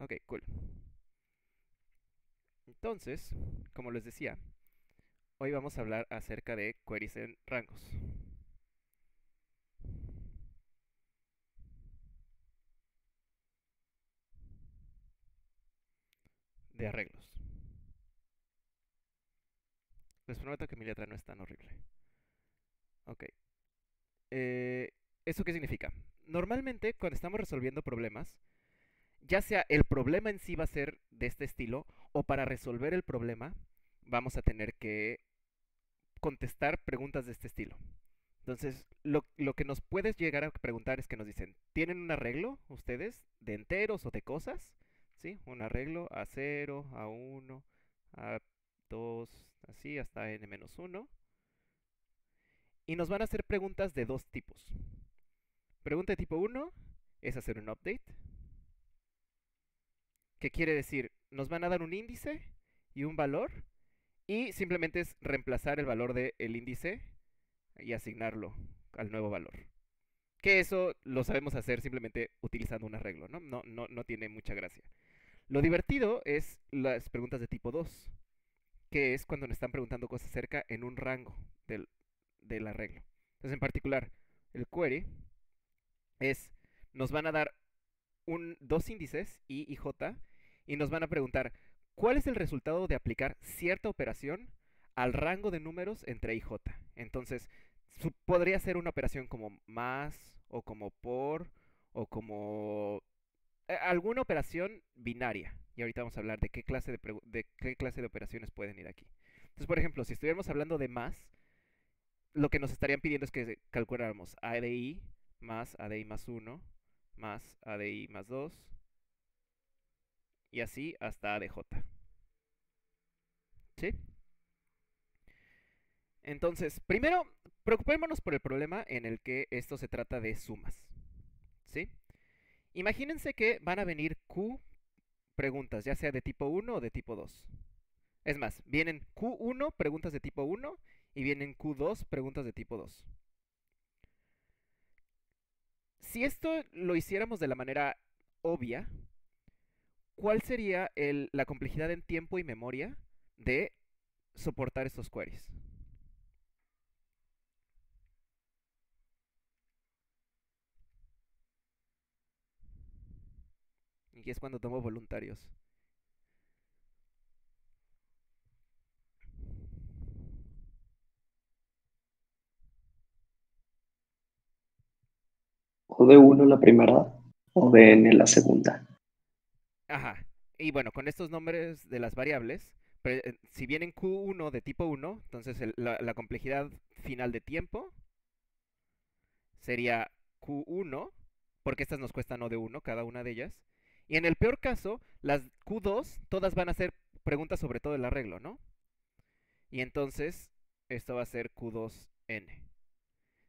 Ok, cool. Entonces, como les decía, hoy vamos a hablar acerca de queries en rangos. De arreglos. Les prometo que mi letra no es tan horrible. Ok. Eh, ¿Eso qué significa? Normalmente, cuando estamos resolviendo problemas, ya sea el problema en sí va a ser de este estilo, o para resolver el problema vamos a tener que contestar preguntas de este estilo. Entonces, lo, que nos puedes llegar a preguntar es que nos dicen, ¿tienen un arreglo ustedes de enteros o de cosas? ¿Sí? Un arreglo a 0, a 1, a 2, así hasta n-1. Y nos van a hacer preguntas de dos tipos. Pregunta de tipo 1 es hacer un update. ¿Qué quiere decir? Nos van a dar un índice y un valor. Y simplemente es reemplazar el valor del índice y asignarlo al nuevo valor. Que eso lo sabemos hacer simplemente utilizando un arreglo, ¿no? No, no, no tiene mucha gracia. Lo divertido es las preguntas de tipo 2, que es cuando nos están preguntando cosas cerca en un rango del, del arreglo. Entonces, en particular, el query es, nos van a dar un, dos índices, I y J, y nos van a preguntar, ¿cuál es el resultado de aplicar cierta operación al rango de números entre I y J? Entonces, podría ser una operación como más, o como por, o como eh, alguna operación binaria. Y ahorita vamos a hablar de qué clase de, de qué clase de operaciones pueden ir aquí. Entonces, por ejemplo, si estuviéramos hablando de más, lo que nos estarían pidiendo es que calculáramos A de I más A I más 1 más A I más 2 y así hasta A de J. ¿Sí? Entonces, primero, preocupémonos por el problema en el que esto se trata de sumas. ¿Sí? Imagínense que van a venir Q preguntas, ya sea de tipo 1 o de tipo 2. Es más, vienen Q1 preguntas de tipo 1 y vienen Q2 preguntas de tipo 2. Si esto lo hiciéramos de la manera obvia, ¿cuál sería la complejidad en tiempo y memoria de soportar estos queries? Y es cuando tomo voluntarios. o de 1 la primera o de n la segunda. Ajá. Y bueno, con estos nombres de las variables, eh, si vienen Q1 de tipo 1, entonces la, complejidad final de tiempo sería Q1, porque estas nos cuestan O de 1, cada una de ellas. Y en el peor caso, las Q2, todas van a ser preguntas sobre todo el arreglo, ¿no? Y entonces, esto va a ser Q2N.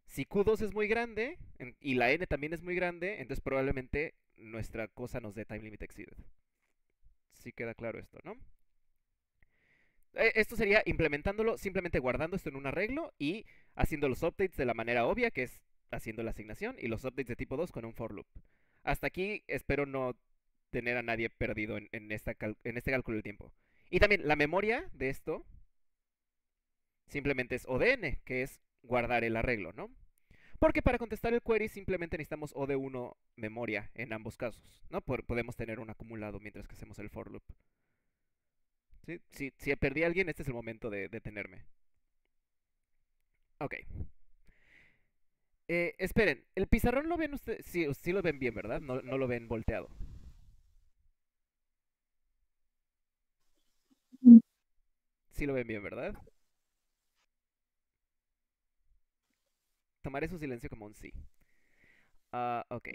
Si Q2 es muy grande y la n también es muy grande, entonces probablemente nuestra cosa nos dé time limit exceeded. Sí queda claro esto, ¿no? E, esto sería implementándolo, simplemente guardando esto en un arreglo y haciendo los updates de la manera obvia, que es haciendo la asignación, y los updates de tipo 2 con un for loop. Hasta aquí espero no tener a nadie perdido en, en este cálculo del tiempo. Y también la memoria de esto simplemente es ODN, que es guardar el arreglo, ¿no? Porque para contestar el query simplemente necesitamos O de 1 memoria en ambos casos, ¿no? podemos tener un acumulado mientras que hacemos el for loop. Si, si perdí a alguien, este es el momento de detenerme. Ok. Eh, esperen, ¿el pizarrón lo ven ustedes? Sí, sí lo ven bien, ¿verdad? No, no lo ven volteado. Sí lo ven bien, ¿verdad? Tomaré su silencio como un sí. Ah, ok,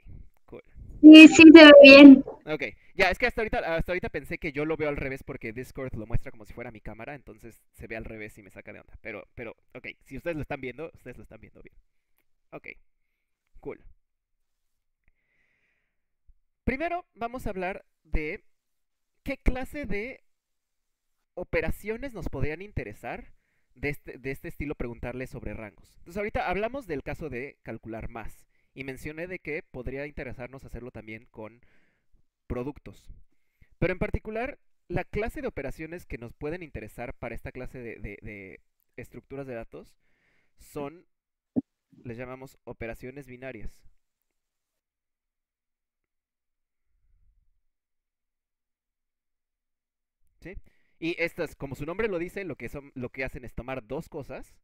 cool. Sí, sí, se ve bien. Ok, ya, es que hasta ahorita, hasta ahorita pensé que yo lo veo al revés porque Discord lo muestra como si fuera mi cámara, entonces se ve al revés y me saca de onda. Pero, pero, ok, si ustedes lo están viendo, ustedes lo están viendo bien. Ok, cool. Primero vamos a hablar de qué clase de operaciones nos podrían interesar este, de este, estilo preguntarle sobre rangos. Entonces ahorita hablamos del caso de calcular más y mencioné de que podría interesarnos hacerlo también con productos. Pero en particular, la clase de operaciones que nos pueden interesar para esta clase de, de- de estructuras de datos son, les llamamos operaciones binarias. ¿Sí? Y estas, como su nombre lo dice, lo que, son, lo que hacen es tomar dos cosas.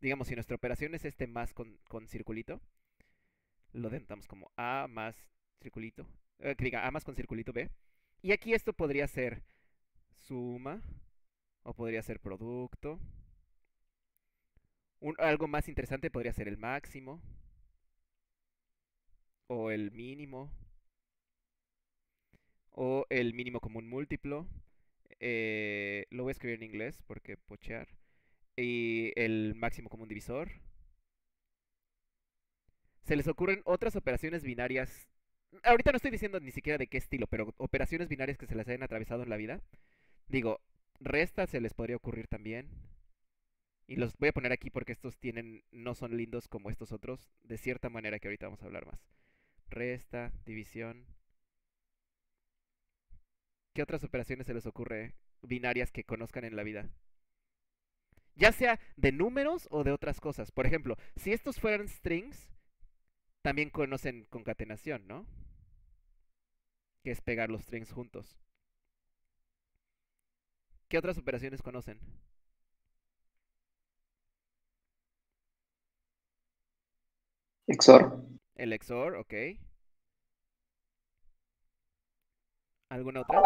Digamos, si nuestra operación es este más con, con circulito, lo dentamos como A más circulito, eh, que diga A más con circulito B. Y aquí esto podría ser suma o podría ser producto. Algo más interesante podría ser el máximo o el mínimo o el mínimo común múltiplo. Eh, lo voy a escribir en inglés porque pochear. Y el máximo común divisor. Se les ocurren otras operaciones binarias. Ahorita no estoy diciendo ni siquiera de qué estilo, pero operaciones binarias que se les hayan atravesado en la vida. Digo, resta se les podría ocurrir también. Y los voy a poner aquí porque estos tienen, no son lindos como estos otros, de cierta manera que ahorita vamos a hablar más. Resta, división. ¿Qué otras operaciones se les ocurre binarias que conozcan en la vida? Ya sea de números o de otras cosas. Por ejemplo, si estos fueran strings, también conocen concatenación, ¿no? Que es pegar los strings juntos. ¿Qué otras operaciones conocen? XOR. El XOR, ok. ¿Alguna otra?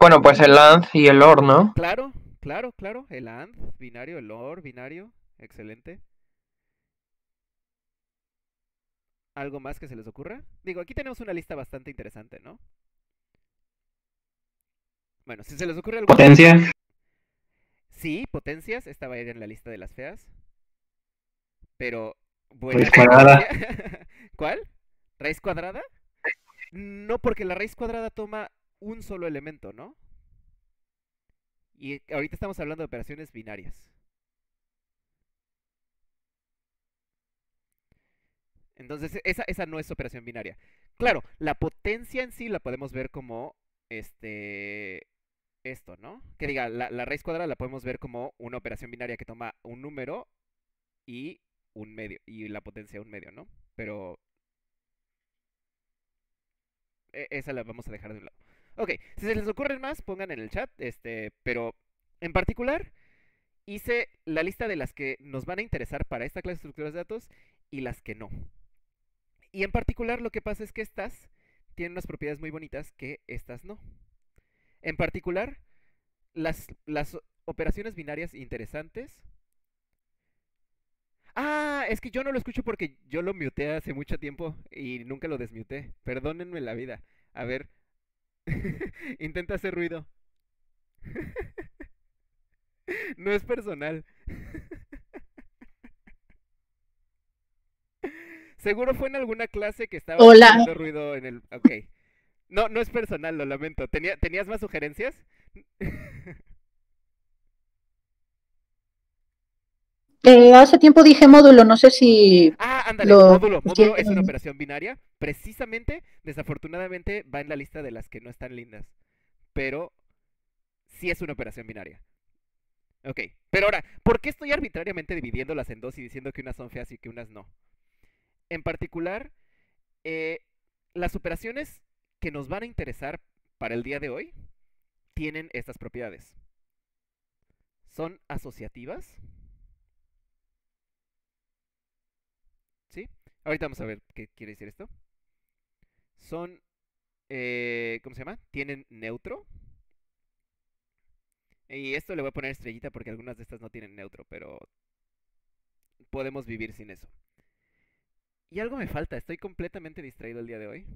Bueno, pues el AND y el OR, ¿no? Claro, claro, claro. El AND, binario, el OR, binario. Excelente. ¿Algo más que se les ocurra? Digo, aquí tenemos una lista bastante interesante, ¿no? Bueno, si se les ocurre algo... Potencia. Sí, potencias, esta va a ir en la lista de las feas. Pero, buena Raíz cuadrada. ¿Cuál? ¿Raíz cuadrada? No, porque la raíz cuadrada toma un solo elemento, ¿no? Y ahorita estamos hablando de operaciones binarias. Entonces, esa, esa no es operación binaria. Claro, la potencia en sí la podemos ver como este esto, ¿no? Que diga, la, raíz cuadrada la podemos ver como una operación binaria que toma un número y un medio, y la potencia un medio, ¿no? Pero esa la vamos a dejar de un lado. Ok, si se les ocurren más, pongan en el chat, este, pero en particular hice la lista de las que nos van a interesar para esta clase de estructuras de datos y las que no. Y en particular lo que pasa es que estas tienen unas propiedades muy bonitas que estas no. En particular, las, las operaciones binarias interesantes. Ah, es que yo no lo escucho porque yo lo muteé hace mucho tiempo y nunca lo desmuteé. Perdónenme la vida. A ver. Intenta hacer ruido. no es personal. Seguro fue en alguna clase que estaba Hola. haciendo ruido en el. Ok. No, no es personal, lo lamento. ¿Tenía, ¿Tenías más sugerencias? Eh, hace tiempo dije módulo, no sé si... Ah, ándale, Lo módulo. Módulo es una operación binaria. Precisamente, desafortunadamente, va en la lista de las que no están lindas. Pero sí es una operación binaria. Ok, pero ahora, ¿por qué estoy arbitrariamente dividiéndolas en dos y diciendo que unas son feas y que unas no? En particular, eh, las operaciones que nos van a interesar para el día de hoy tienen estas propiedades. Son asociativas. ¿Sí? Ahorita vamos a ver qué quiere decir esto. Son, eh, ¿cómo se llama? Tienen neutro. Y esto le voy a poner estrellita porque algunas de estas no tienen neutro, pero podemos vivir sin eso. Y algo me falta, estoy completamente distraído el día de hoy.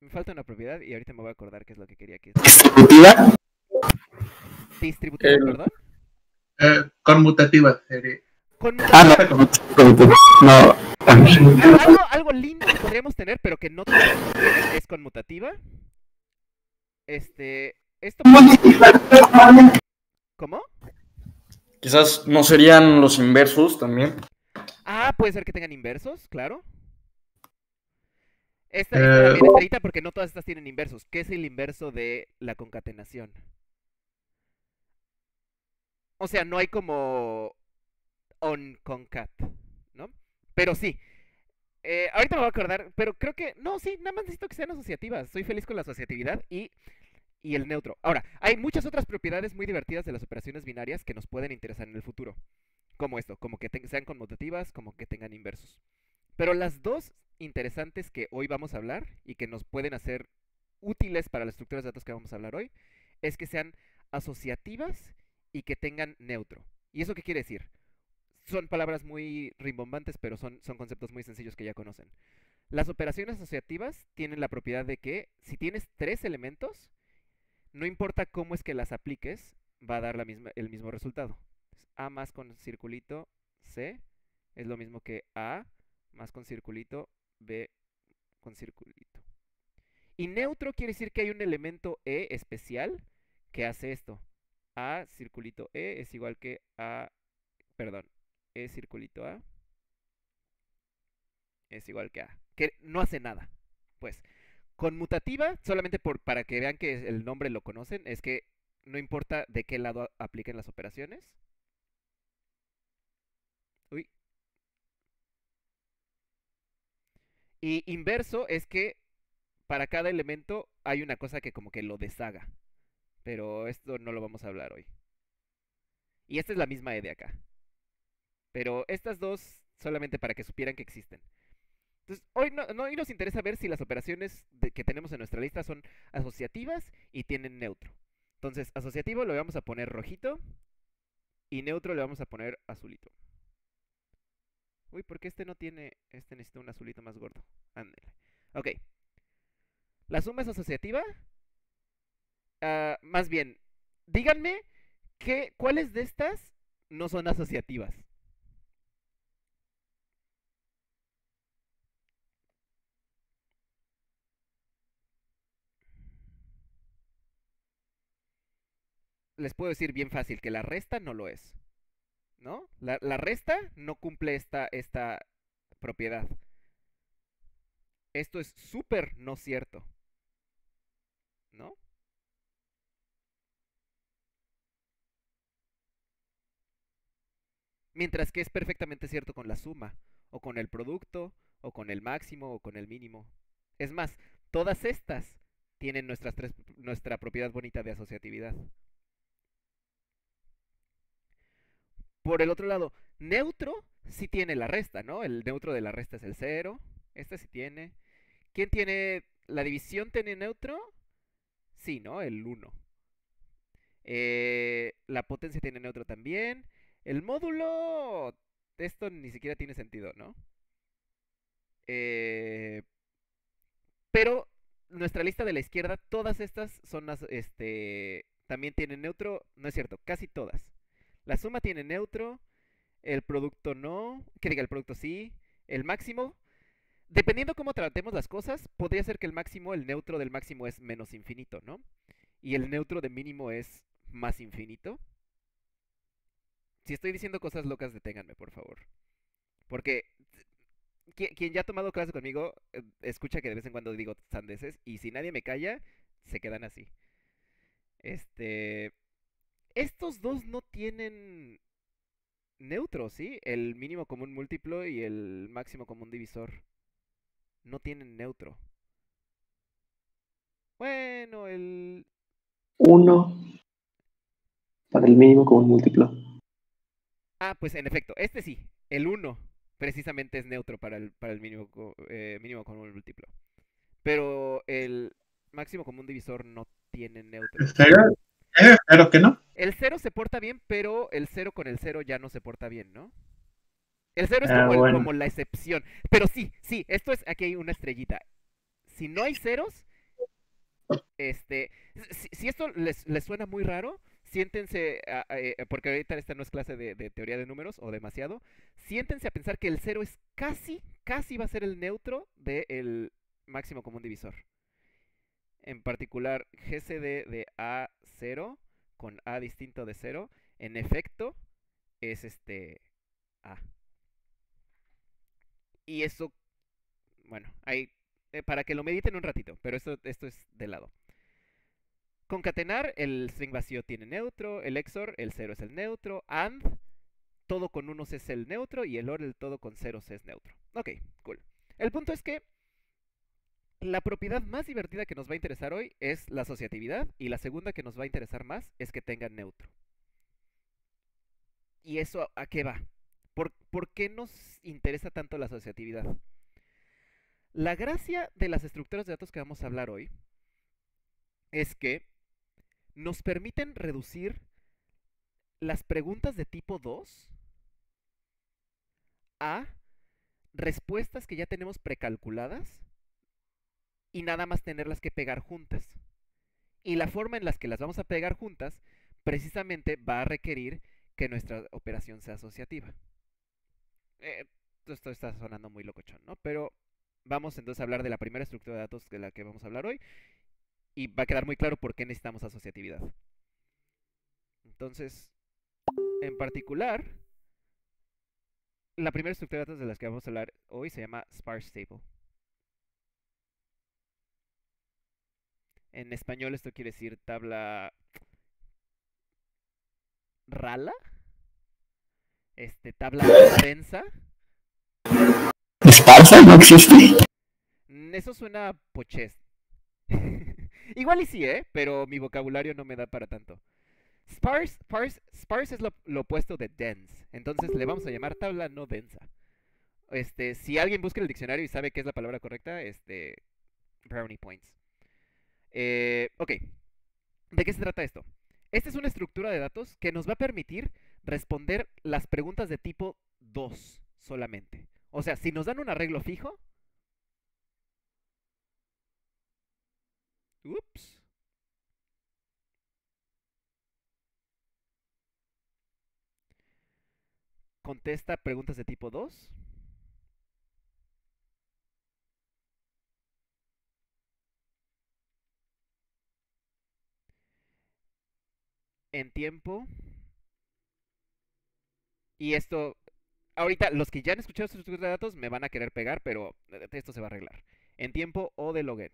Me falta una propiedad y ahorita me voy a acordar qué es lo que quería que Distributiva. Distributiva, El- perdón. Eh, conmutativa sería. Ah, no, Conmutativa. con- no. Al- algo, algo lindo que podríamos tener, pero que no es conmutativa. Este, esto ¿Cómo? Quizás no serían los inversos también. Ah, puede ser que tengan inversos, claro. Esta esta Eh, también, estrellita porque no todas estas tienen inversos. ¿Qué es el inverso de la concatenación? O sea, no hay como on concat. Pero sí. Eh, ahorita me voy a acordar, pero creo que. No, sí, nada más necesito que sean asociativas. Soy feliz con la asociatividad y, y el neutro. Ahora, hay muchas otras propiedades muy divertidas de las operaciones binarias que nos pueden interesar en el futuro. Como esto, como que sean conmutativas, como que tengan inversos. Pero las dos interesantes que hoy vamos a hablar y que nos pueden hacer útiles para las estructuras de datos que vamos a hablar hoy es que sean asociativas y que tengan neutro. ¿Y eso qué quiere decir? Son palabras muy rimbombantes, pero son, son conceptos muy sencillos que ya conocen. Las operaciones asociativas tienen la propiedad de que si tienes tres elementos, no importa cómo es que las apliques, va a dar la misma, el mismo resultado. A más con circulito C es lo mismo que A más con circulito B con circulito. Y neutro quiere decir que hay un elemento E especial que hace esto. A circulito E es igual que A, perdón, Circulito A es igual que A. Que no hace nada. Pues, conmutativa, solamente por, para que vean que el nombre lo conocen, es que no importa de qué lado apliquen las operaciones. Uy. Y inverso es que para cada elemento hay una cosa que como que lo deshaga. Pero esto no lo vamos a hablar hoy. Y esta es la misma E de acá. Pero estas dos solamente para que supieran que existen. Entonces, hoy, no, hoy nos interesa ver si las operaciones que tenemos en nuestra lista son asociativas y tienen neutro. Entonces, asociativo lo vamos a poner rojito y neutro le vamos a poner azulito. Uy, ¿por qué este no tiene? Este necesita un azulito más gordo. Ándale. Ok. ¿La suma es asociativa? Ah, más bien, díganme que, cuáles de estas no son asociativas. Les puedo decir bien fácil que la resta no lo es. ¿No? La, resta no cumple esta, esta propiedad. Esto es súper no cierto. ¿No? Mientras que es perfectamente cierto con la suma, o con el producto, o con el máximo, o con el mínimo. Es más, todas estas tienen nuestras tres, nuestra propiedad bonita de asociatividad. Por el otro lado, neutro sí tiene la resta, ¿no? El neutro de la resta es el 0. Este sí tiene. ¿Quién tiene la división tiene neutro? Sí, ¿no? El 1. Eh, la potencia tiene neutro también. El módulo... Esto ni siquiera tiene sentido, ¿no? Eh, pero nuestra lista de la izquierda, todas estas son las, este, también tienen neutro, no es cierto, casi todas. La suma tiene neutro, el producto no, que diga el producto sí, el máximo, dependiendo cómo tratemos las cosas, podría ser que el máximo, el neutro del máximo es menos infinito, ¿no? Y el neutro de mínimo es más infinito. Si estoy diciendo cosas locas, deténganme, por favor. Porque qui- quien ya ha tomado clase conmigo, eh, escucha que de vez en cuando digo sandeces, y si nadie me calla, se quedan así. Este... Estos dos no tienen neutro, ¿sí? El mínimo común múltiplo y el máximo común divisor. No tienen neutro. Bueno, el... Uno para el mínimo como un múltiplo. Ah, pues en efecto, este sí. El 1 precisamente es neutro para el, para el mínimo, eh, mínimo común múltiplo. Pero el máximo común divisor no tiene neutro. ¿Eh? ¿Pero que no? El 0 se porta bien, pero el 0 con el 0 ya no se porta bien, ¿no? El 0 es Ah, como, el- bueno. como la excepción. Pero sí, sí, esto es, aquí hay una estrellita. Si no hay ceros, este, si, si esto les, les suena muy raro, siéntense, a- a- eh, porque ahorita esta no es clase de, de teoría de números o demasiado, siéntense a pensar que el 0 es casi, casi va a ser el neutro del máximo común divisor. En particular, GCD de A0 con A distinto de 0, en efecto, es este A. Y eso, bueno, hay eh, para que lo mediten un ratito, pero esto, esto es de lado. Concatenar, el string vacío tiene neutro, el XOR, el 0 es el neutro, AND, todo con unos es el neutro y el OR, el todo con ceros es neutro. Ok, cool. El punto es que la propiedad más divertida que nos va a interesar hoy es la asociatividad y la segunda que nos va a interesar más es que tenga neutro. ¿Y eso a qué va? ¿Por, ¿Por, qué nos interesa tanto la asociatividad? La gracia de las estructuras de datos que vamos a hablar hoy es que nos permiten reducir las preguntas de tipo 2 a respuestas que ya tenemos precalculadas y nada más tenerlas que pegar juntas. Y la forma en la que las vamos a pegar juntas precisamente va a requerir que nuestra operación sea asociativa. Eh, esto está sonando muy locochón, ¿no? Pero vamos entonces a hablar de la primera estructura de datos de la que vamos a hablar hoy y va a quedar muy claro por qué necesitamos asociatividad. Entonces, en particular, la primera estructura de datos de las que vamos a hablar hoy se llama sparse table. En español esto quiere decir tabla rala. Este, tabla densa. ¿Esparsa no existe? Eso suena poches. Igual y sí, ¿eh? Pero mi vocabulario no me da para tanto. Sparse, sparse, sparse es lo, lo, opuesto de dense. Entonces le vamos a llamar tabla no densa. Este, si alguien busca el diccionario y sabe qué es la palabra correcta, este, brownie points. Eh, ok, ¿de qué se trata esto? Esta es una estructura de datos que nos va a permitir responder las preguntas de tipo 2 solamente. O sea, si nos dan un arreglo fijo... Ups. Contesta preguntas de tipo 2. En tiempo. Y esto, ahorita los que ya han escuchado estos datos me van a querer pegar, pero esto se va a arreglar. En tiempo o de log n.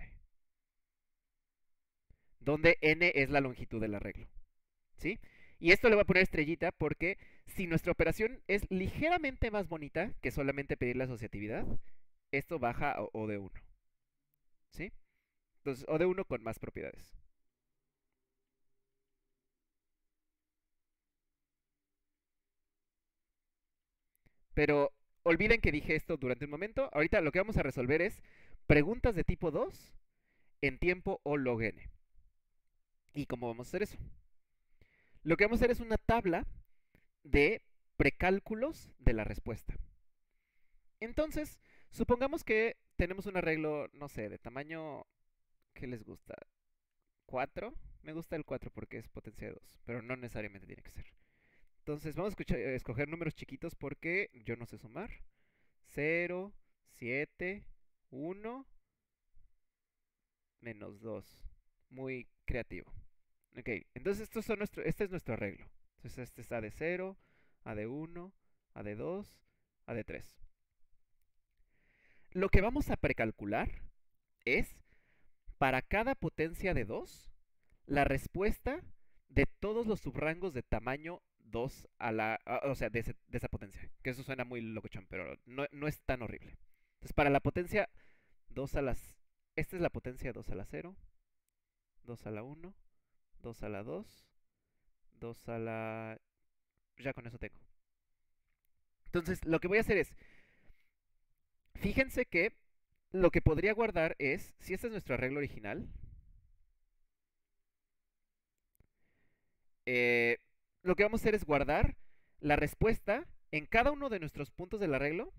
Donde n es la longitud del arreglo. ¿Sí? Y esto le voy a poner estrellita porque si nuestra operación es ligeramente más bonita que solamente pedir la asociatividad, esto baja a O de 1. ¿Sí? Entonces, O de 1 con más propiedades. Pero olviden que dije esto durante un momento. Ahorita lo que vamos a resolver es preguntas de tipo 2 en tiempo o log n. ¿Y cómo vamos a hacer eso? Lo que vamos a hacer es una tabla de precálculos de la respuesta. Entonces, supongamos que tenemos un arreglo, no sé, de tamaño, ¿qué les gusta? ¿4? Me gusta el 4 porque es potencia de 2, pero no necesariamente tiene que ser. Entonces vamos a escuchar, escoger números chiquitos porque yo no sé sumar. 0, 7, 1, menos 2. Muy creativo. Ok, entonces estos son nuestro, este es nuestro arreglo. Entonces este es A de 0, A de 1, A de 2, A de 3. Lo que vamos a precalcular es, para cada potencia de 2, la respuesta de todos los subrangos de tamaño 2 a la, o sea, de, esa potencia. Que eso suena muy locochón, pero no, no, es tan horrible. Entonces, para la potencia 2 a las... Esta es la potencia 2 a la 0, 2 a la 1, 2 a la 2, 2 a la... Ya con eso tengo. Entonces, lo que voy a hacer es... Fíjense que lo que podría guardar es, si este es nuestro arreglo original, eh, lo que vamos a hacer es guardar la respuesta en cada uno de nuestros puntos del arreglo.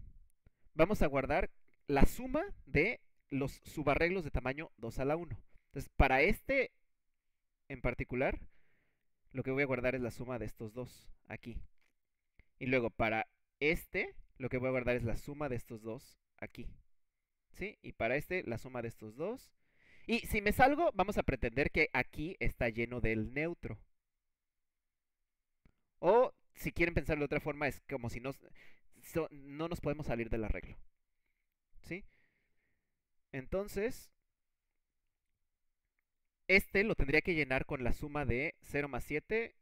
Vamos a guardar la suma de los subarreglos de tamaño 2 a la 1. Entonces, para este en particular, lo que voy a guardar es la suma de estos dos aquí. Y luego para este, lo que voy a guardar es la suma de estos dos aquí. ¿Sí? Y para este, la suma de estos dos. Y si me salgo, vamos a pretender que aquí está lleno del neutro. O si quieren pensarlo de otra forma, es como si no, no nos podemos salir del arreglo. ¿Sí? Entonces, este lo tendría que llenar con la suma de 0 más 7,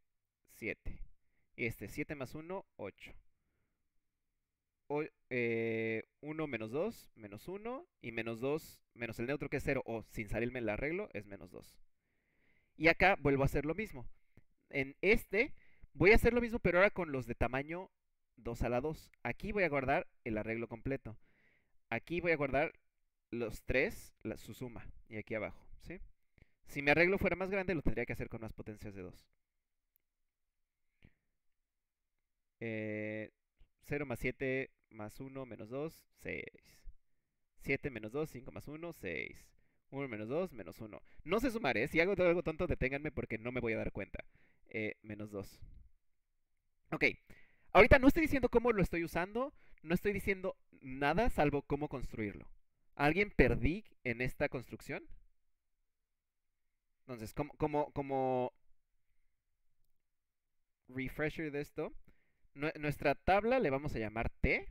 7. Y este, 7 más 1, 8. 1 eh, menos 2, menos 1. Y menos 2, menos el neutro que es 0, o sin salirme el arreglo, es menos 2. Y acá vuelvo a hacer lo mismo. En este voy a hacer lo mismo, pero ahora con los de tamaño 2 a la 2. Aquí voy a guardar el arreglo completo. Aquí voy a guardar los 3, la, su suma. Y aquí abajo, ¿sí? Si mi arreglo fuera más grande, lo tendría que hacer con más potencias de 2. Eh, 0 más 7 más 1 menos 2, 6. 7 menos 2, 5 más 1, 6. 1 menos 2, menos 1. No sé sumar, ¿eh? Si hago algo tonto, deténganme porque no me voy a dar cuenta. Eh, menos 2. Ok. Ahorita no estoy diciendo cómo lo estoy usando. No estoy diciendo nada salvo cómo construirlo. ¿Alguien perdí en esta construcción? Entonces, como, como, como refresher de esto, nuestra tabla le vamos a llamar T.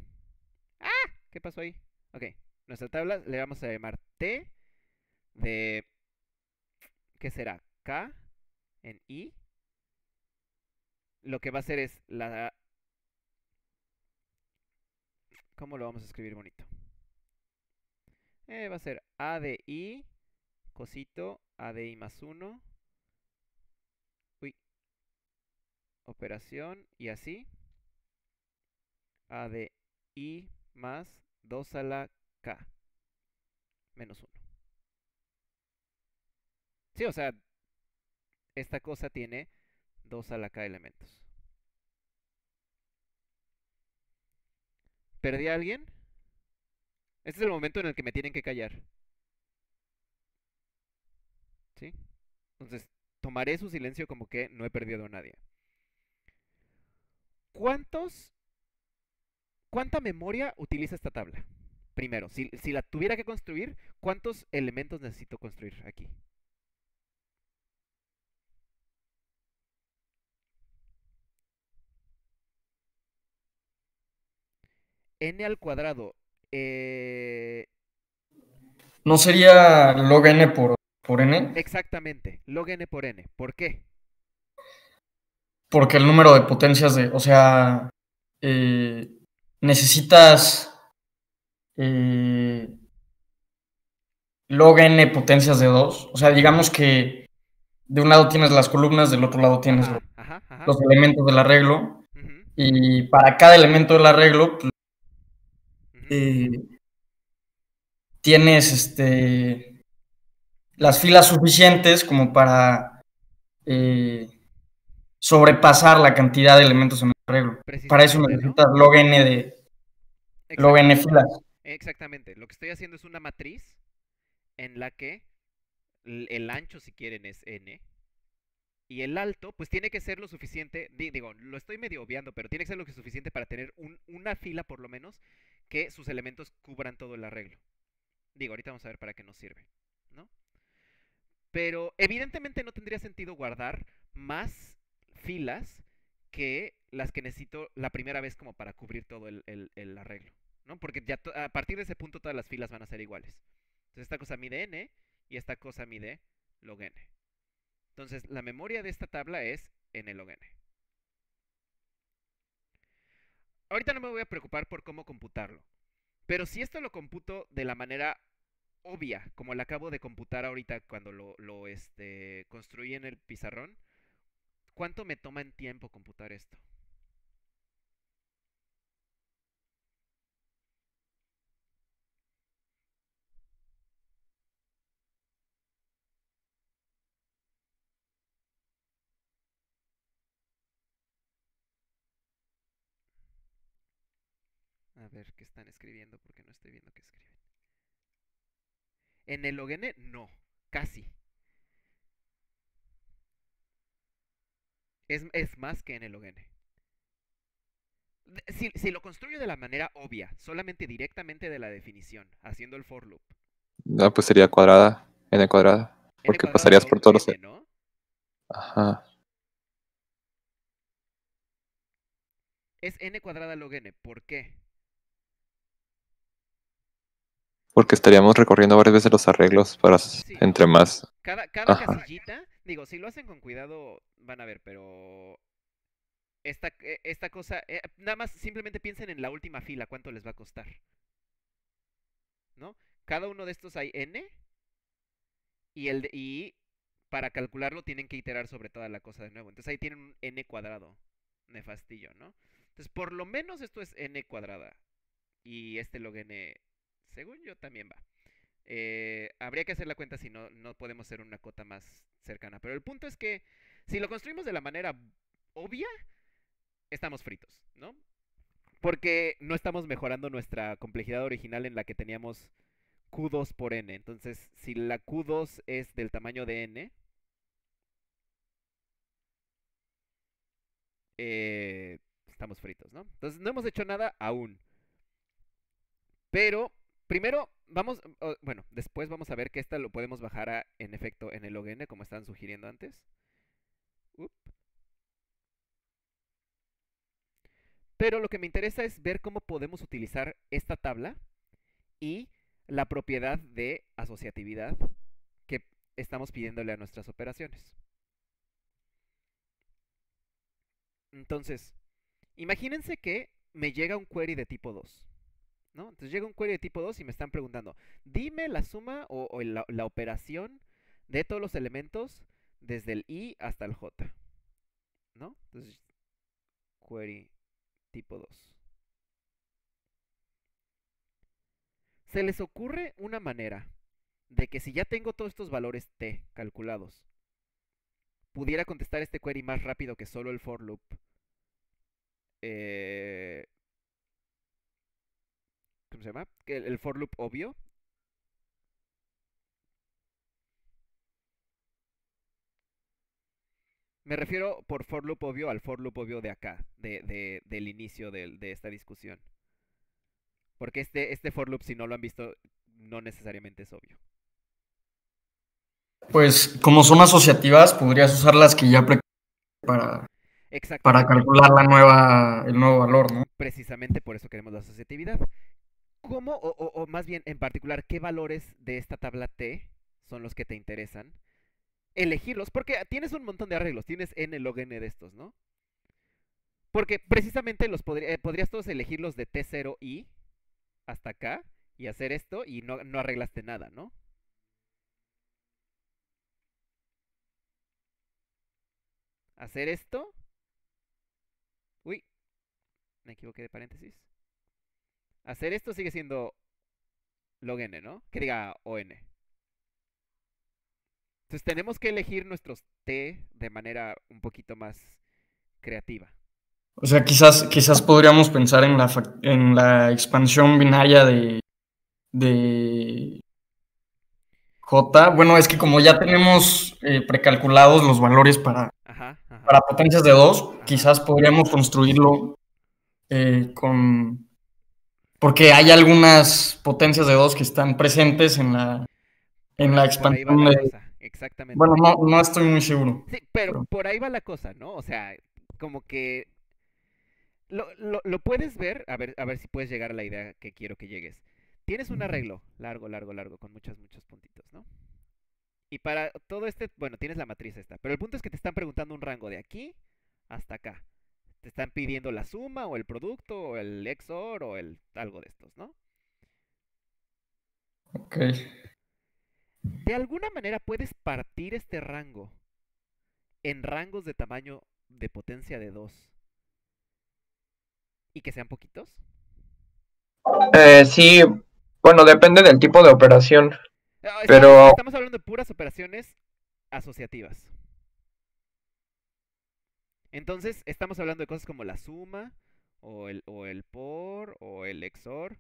¡Ah! ¿Qué pasó ahí? Ok, nuestra tabla le vamos a llamar T de, ¿qué será? K en I. Lo que va a hacer es la... ¿Cómo lo vamos a escribir bonito? Eh, va a ser A de I, cosito, A de I más 1. Uy. Operación y así. A de I más 2 a la K. Menos 1. Sí, o sea, esta cosa tiene 2 a la K elementos. ¿Perdí a alguien? Este es el momento en el que me tienen que callar. ¿Sí? Entonces, tomaré su silencio como que no he perdido a nadie. ¿Cuántos... ¿Cuánta memoria utiliza esta tabla? Primero, si, si la tuviera que construir, ¿cuántos elementos necesito construir aquí? N al cuadrado. Eh... ¿No sería log n por, por n? Exactamente, log n por n. ¿Por qué? Porque el número de potencias de, o sea, eh, necesitas eh, log n potencias de 2. O sea, digamos que de un lado tienes las columnas, del otro lado tienes Ajá, ajá, ajá. los elementos del arreglo. Y para cada elemento del arreglo, pues. Eh, tienes este, las filas suficientes como para eh, sobrepasar la cantidad de elementos en el arreglo. Para eso Precisamente, ¿no? necesitas log n de log n filas. Exactamente. Lo que estoy haciendo es una matriz en la que el ancho, si quieren, es n. Y el alto, pues tiene que ser lo suficiente. di- Digo, lo estoy medio obviando, pero tiene que ser lo que suficiente para tener un- una fila, por lo menos, que sus elementos cubran todo el arreglo. Digo, ahorita vamos a ver para qué nos sirve, ¿no? Pero evidentemente no tendría sentido guardar más filas que las que necesito la primera vez como para cubrir todo el, arreglo, ¿no? Porque ya a partir de ese punto todas las filas van a ser iguales. Entonces esta cosa mide n y esta cosa mide log n. Entonces la memoria de esta tabla es n log n. Ahorita no me voy a preocupar por cómo computarlo. Pero si esto lo computo de la manera obvia, como la acabo de computar ahorita cuando lo, este, construí en el pizarrón, ¿cuánto me toma en tiempo computar esto? Ver qué están escribiendo porque no estoy viendo qué escriben. En el log n, no, casi. Es, es más que en el log n. De- Si, si lo construyo de la manera obvia, solamente directamente de la definición, haciendo el for loop. No, pues sería cuadrada, n cuadrada. n Porque pasarías por todos los... ¿no? Ajá. Es n cuadrada log n. ¿Por qué? Porque estaríamos recorriendo varias veces los arreglos para Sí. entre más. Cada, cada Ajá. casillita, digo, si lo hacen con cuidado, van a ver, pero esta, eh, esta cosa, eh, nada más simplemente piensen en la última fila, cuánto les va a costar. ¿No? Cada uno de estos hay n y el de- y para calcularlo tienen que iterar sobre toda la cosa de nuevo. Entonces ahí tienen un n cuadrado, nefastillo, ¿no? Entonces por lo menos esto es n cuadrada y este log n, según yo, también va. Eh, habría que hacer la cuenta si no, no podemos hacer una cota más cercana. Pero el punto es que si lo construimos de la manera obvia, estamos fritos, ¿no? Porque no estamos mejorando nuestra complejidad original en la que teníamos Q2 por n. Entonces, si la Q2 es del tamaño de n, eh, estamos fritos, ¿no? Entonces, no hemos hecho nada aún. Pero, primero, vamos, bueno, después vamos a ver que esta lo podemos bajar a, en efecto, en el log n, como estaban sugiriendo antes. Pero lo que me interesa es ver cómo podemos utilizar esta tabla y la propiedad de asociatividad que estamos pidiéndole a nuestras operaciones. Entonces, imagínense que me llega un query de tipo 2. Entonces llega un query de tipo 2 y me están preguntando, dime la suma o, o la, la operación de todos los elementos desde el i hasta el j. ¿No? Entonces, query tipo 2. ¿Se les ocurre una manera de que si ya tengo todos estos valores t calculados, pudiera contestar este query más rápido que solo el for loop? Eh, ¿Cómo se llama? El, el for loop obvio. Me refiero por for loop obvio al for loop obvio de acá, de, de- del inicio del- de esta discusión. Porque este, este for loop, si no lo han visto, no necesariamente es obvio. Pues como son asociativas, podrías usar las que ya para, para calcular la nueva, el nuevo valor, ¿no? Precisamente por eso queremos la asociatividad. ¿Cómo, o, más bien en particular, qué valores de esta tabla T son los que te interesan? Elegirlos, porque tienes un montón de arreglos, tienes n log n de estos, ¿no? Porque precisamente los eh, podrías todos elegirlos de T0i hasta acá y hacer esto y no, no arreglaste nada, ¿no? Hacer esto. Uy, me equivoqué de paréntesis. Hacer esto sigue siendo log n, ¿no? Que diga on. Entonces tenemos que elegir nuestros t de manera un poquito más creativa. O sea, quizás, quizás podríamos pensar en la, en la expansión binaria de, de J. Bueno, es que como ya tenemos eh, precalculados los valores para, Ajá, ajá. para potencias de 2, Ajá. quizás podríamos construirlo eh, con... Porque hay algunas potencias de 2 que están presentes en la, en la expansión de... Exactamente. Bueno, no, no estoy muy seguro. Sí, pero pero- por ahí va la cosa, ¿no? O sea, como que lo, lo, lo puedes ver, a ver, a ver si puedes llegar a la idea que quiero que llegues. Tienes un arreglo largo, largo, largo, con muchos, muchos puntitos, ¿no? Y para todo este, bueno, tienes la matriz esta, pero el punto es que te están preguntando un rango de aquí hasta acá. Te están pidiendo la suma o el producto o el XOR o el algo de estos, ¿no? Ok. De alguna manera puedes partir este rango en rangos de tamaño de potencia de 2 y que sean poquitos. Eh, sí, bueno, depende del tipo de operación. Ah, estamos- Pero- estamos hablando de puras operaciones asociativas. Entonces, estamos hablando de cosas como la suma, o el, o el por, o el XOR.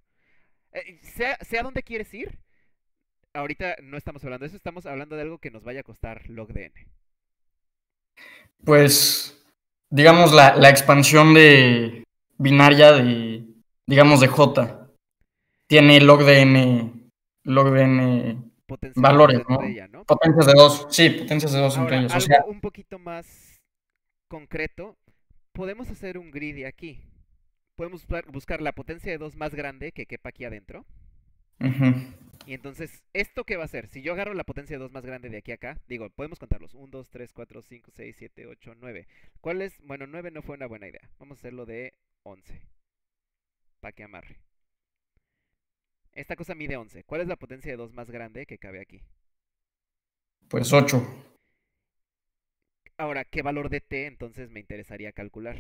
Eh, sea, sea dónde quieres ir, ahorita no estamos hablando de eso, estamos hablando de algo que nos vaya a costar log de n. Pues, digamos, la, la expansión de binaria de, digamos, de J tiene log de n, log de n valores, de ella, ¿no? Potencias de dos, sí, potencias de dos entre ellos. O sea, un poquito más concreto, podemos hacer un greedy aquí. Podemos buscar, la potencia de 2 más grande que quepa aquí adentro. Ujú. Y entonces, ¿esto qué va a hacer? Si yo agarro la potencia de 2 más grande de aquí a acá, digo, podemos contarlos. 1, 2, 3, 4, 5, 6, 7, 8, 9. ¿Cuál es? Bueno, 9 no fue una buena idea. Vamos a hacerlo de 11. Para que amarre. Esta cosa mide 11. ¿Cuál es la potencia de 2 más grande que cabe aquí? Pues 8. Ahora, ¿qué valor de t entonces me interesaría calcular?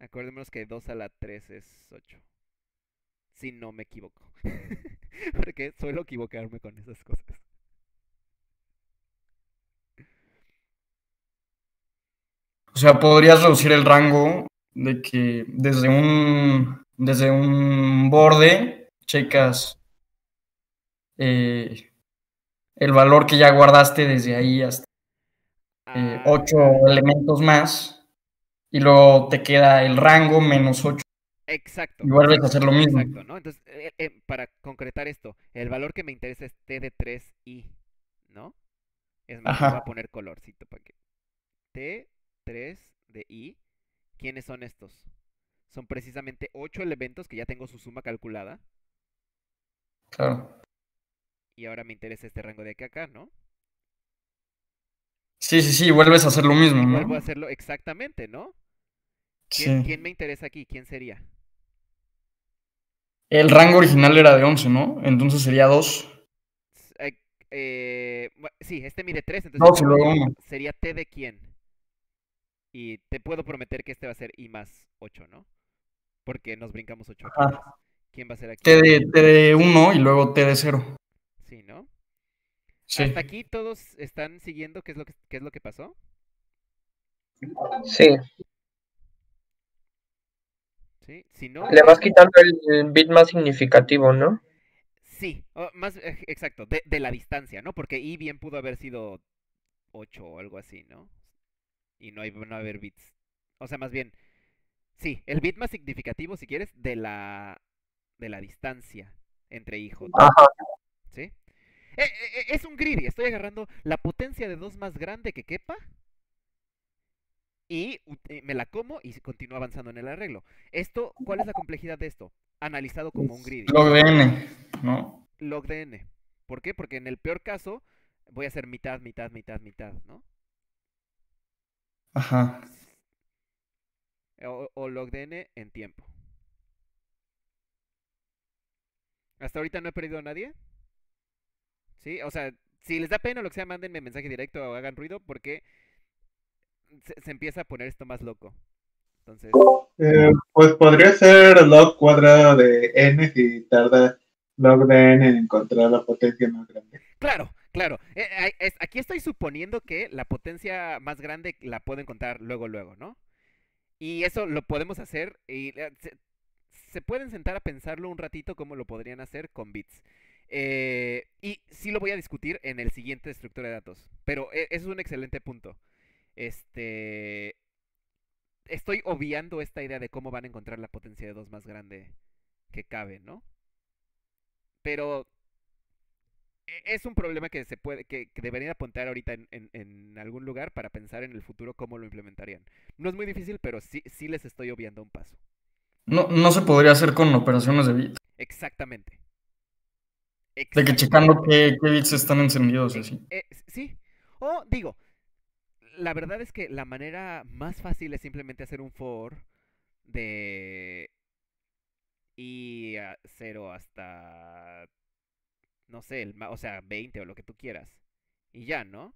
Acordémonos que 2 a la 3 es 8. Si no me equivoco. Porque suelo equivocarme con esas cosas. O sea, podrías reducir el rango de que desde un, desde un borde checas eh, el valor que ya guardaste desde ahí hasta eh, Ah, 8 elementos más y luego te queda el rango menos 8 Exacto. y vuelves a hacer lo mismo. Exacto, ¿no? Entonces, eh, eh, para concretar esto, el valor que me interesa es t de 3i, ¿no? Es más, voy a poner colorcito para que... t3 de i, ¿quiénes son estos? Son precisamente 8 elementos que ya tengo su suma calculada. Claro. Y ahora me interesa este rango de aquí a acá, ¿no? Sí, sí, sí, vuelves a hacer lo mismo, Vuelvo a ¿no? hacerlo exactamente, ¿no? ¿Quién, Sí. quién me interesa aquí? ¿Quién sería? El rango original era de 11, ¿no? Entonces sería 2. S- eh, eh, sí, este mide 3, entonces 2 y luego 1. sería t de quién. Y te puedo prometer que este va a ser i más 8, ¿no? Porque nos brincamos 8 aquí. Ajá. atrás. ¿Quién va a ser aquí? T de, T de 1 y luego T de 0. Sí, ¿no? Sí. Hasta aquí todos están siguiendo qué es lo que, qué es lo que pasó. Sí, ¿Sí? Si no, le vas quitando el bit más significativo, ¿no? sí, o más eh, exacto, de, de la distancia, ¿no? Porque i bien pudo haber sido 8 o algo así, ¿no? Y no hay no haber bits. O sea, más bien, sí, el bit más significativo, si quieres, de la de la distancia entre j. Ajá. Eh, eh, eh, es un greedy. Estoy agarrando la potencia de 2 más grande que quepa. Y me la como y continúo avanzando en el arreglo. Esto, ¿cuál es la complejidad de esto? Analizado como un greedy. Log de n, ¿no? Log de n. ¿Por qué? Porque en el peor caso voy a hacer mitad, mitad, mitad, mitad, ¿no? Ajá. O, o log de n en tiempo. ¿Hasta ahorita no he perdido a nadie? ¿Sí? O sea, si les da pena o lo que sea, mándenme mensaje directo o hagan ruido porque se, se empieza a poner esto más loco. Entonces, Eh, pues podría ser log cuadrado de n si tarda log de n en encontrar la potencia más grande. claro, claro. eh, aquí estoy suponiendo que la potencia más grande la puedo encontrar luego, luego, ¿no? Y eso lo podemos hacer y eh, se, se pueden sentar a pensarlo un ratito cómo lo podrían hacer con bits. Eh, y sí lo voy a discutir en el siguiente estructura de datos. Pero eso es un excelente punto. Este. Estoy obviando esta idea de cómo van a encontrar la potencia de 2 más grande que cabe, ¿no? Pero e- es un problema que se puede, que, que deberían apuntar ahorita en, en- en algún lugar para pensar en el futuro cómo lo implementarían. No es muy difícil, pero sí, sí les estoy obviando un paso. No, no se podría hacer con operaciones de bit. Exactamente. De que checando qué, qué bits están encendidos y Eh, así. eh, sí. O digo, la verdad es que la manera más fácil es simplemente hacer un for de i a 0 hasta no sé, el o sea, 20 o lo que tú quieras. Y ya, ¿no?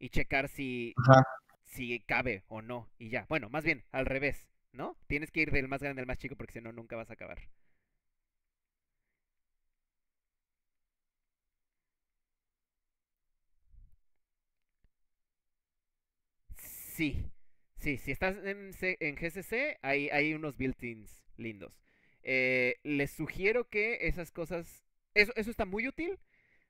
Y checar si Ajá. si cabe o no y ya. Bueno, más bien al revés, ¿no? Tienes que ir del más grande al más chico porque si no nunca vas a acabar. Sí, sí, si estás en, en GCC, hay, unos built-ins lindos. Eh, les sugiero que esas cosas, eso, eso está muy útil.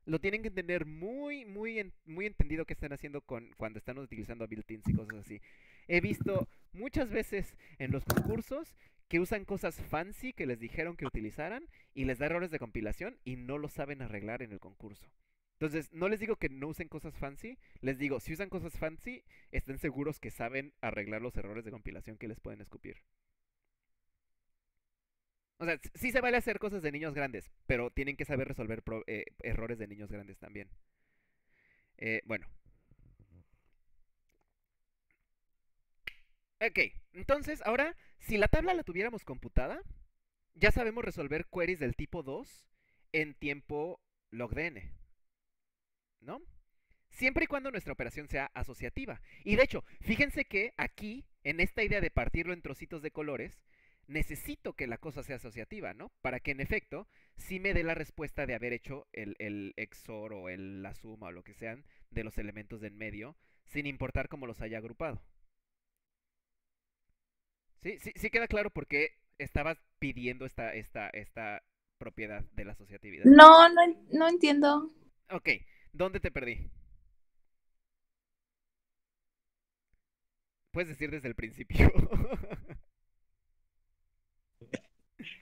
Lo tienen que tener muy, muy, muy entendido qué están haciendo con, cuando están utilizando built-ins y cosas así. He visto muchas veces en los concursos que usan cosas fancy que les dijeron que utilizaran y les da errores de compilación y no lo saben arreglar en el concurso. Entonces, no les digo que no usen cosas fancy, les digo, si usan cosas fancy, estén seguros que saben arreglar los errores de compilación que les pueden escupir. O sea, sí se vale hacer cosas de niños grandes, pero tienen que saber resolver pro- eh, errores de niños grandes también. Eh, bueno. Ok, entonces ahora, si la tabla la tuviéramos computada, ya sabemos resolver queries del tipo 2 en tiempo log de n. ¿No? Siempre y cuando nuestra operación sea asociativa. Y de hecho, fíjense que aquí, en esta idea de partirlo en trocitos de colores, necesito que la cosa sea asociativa, ¿no? Para que en efecto sí me dé la respuesta de haber hecho el, el XOR o el- la suma o lo que sean de los elementos de en medio, sin importar cómo los haya agrupado. ¿Sí? ¿Sí, sí queda claro por qué estabas pidiendo esta, esta, esta propiedad de la asociatividad? No, no, no entiendo. Ok, ¿dónde te perdí? Puedes decir desde el principio.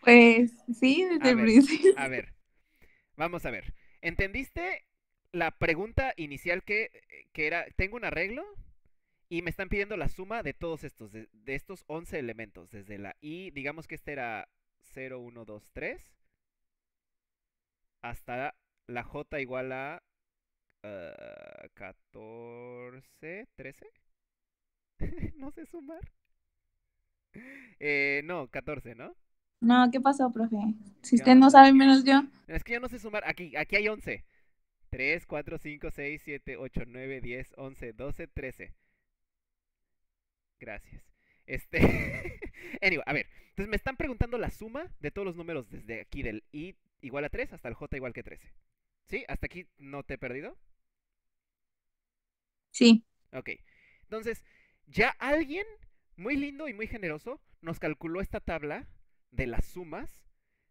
Pues sí, desde A el ver, principio. A ver, vamos a ver. ¿Entendiste la pregunta inicial que, que era, tengo un arreglo y me están pidiendo la suma de todos estos, de, de estos 11 elementos, desde la i, digamos que este era 0, 1, 2, 3, hasta la j igual a ah, 14, 13. no sé sumar. Eh, no, 14, ¿no? No, ¿qué pasó, profe? Si ¿Qué usted no sabe menos yo. Es que yo no sé sumar. Aquí, aquí hay 11. 3, 4, 5, 6, 7, 8, 9, 10, 11, 12, 13. Gracias. Este. anyway, a ver. Entonces me están preguntando la suma de todos los números desde aquí del i igual a 3 hasta el j igual que 13. ¿Sí? ¿Hasta aquí no te he perdido? Sí. Ok. Entonces, ya alguien muy lindo y muy generoso nos calculó esta tabla de las sumas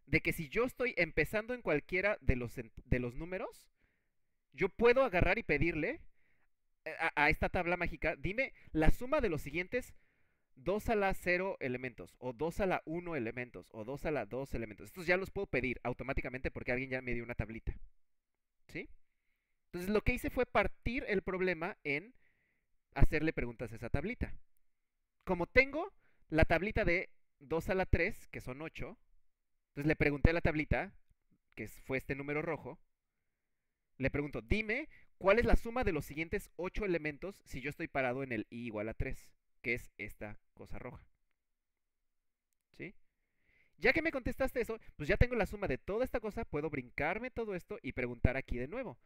de que si yo estoy empezando en cualquiera de los, de los números, yo puedo agarrar y pedirle eh, a, a esta tabla mágica, dime la suma de los siguientes 2 a la 0 elementos, o 2 a la 1 elementos, o 2 a la 2 elementos. Estos ya los puedo pedir automáticamente porque alguien ya me dio una tablita. ¿Sí? Entonces lo que hice fue partir el problema en hacerle preguntas a esa tablita. Como tengo la tablita de 2 a la 3, que son 8, entonces le pregunté a la tablita, que fue este número rojo, le pregunto, dime cuál es la suma de los siguientes 8 elementos si yo estoy parado en el i igual a 3, que es esta cosa roja. ¿Sí? Ya que me contestaste eso, pues ya tengo la suma de toda esta cosa, puedo brincarme todo esto y preguntar aquí de nuevo.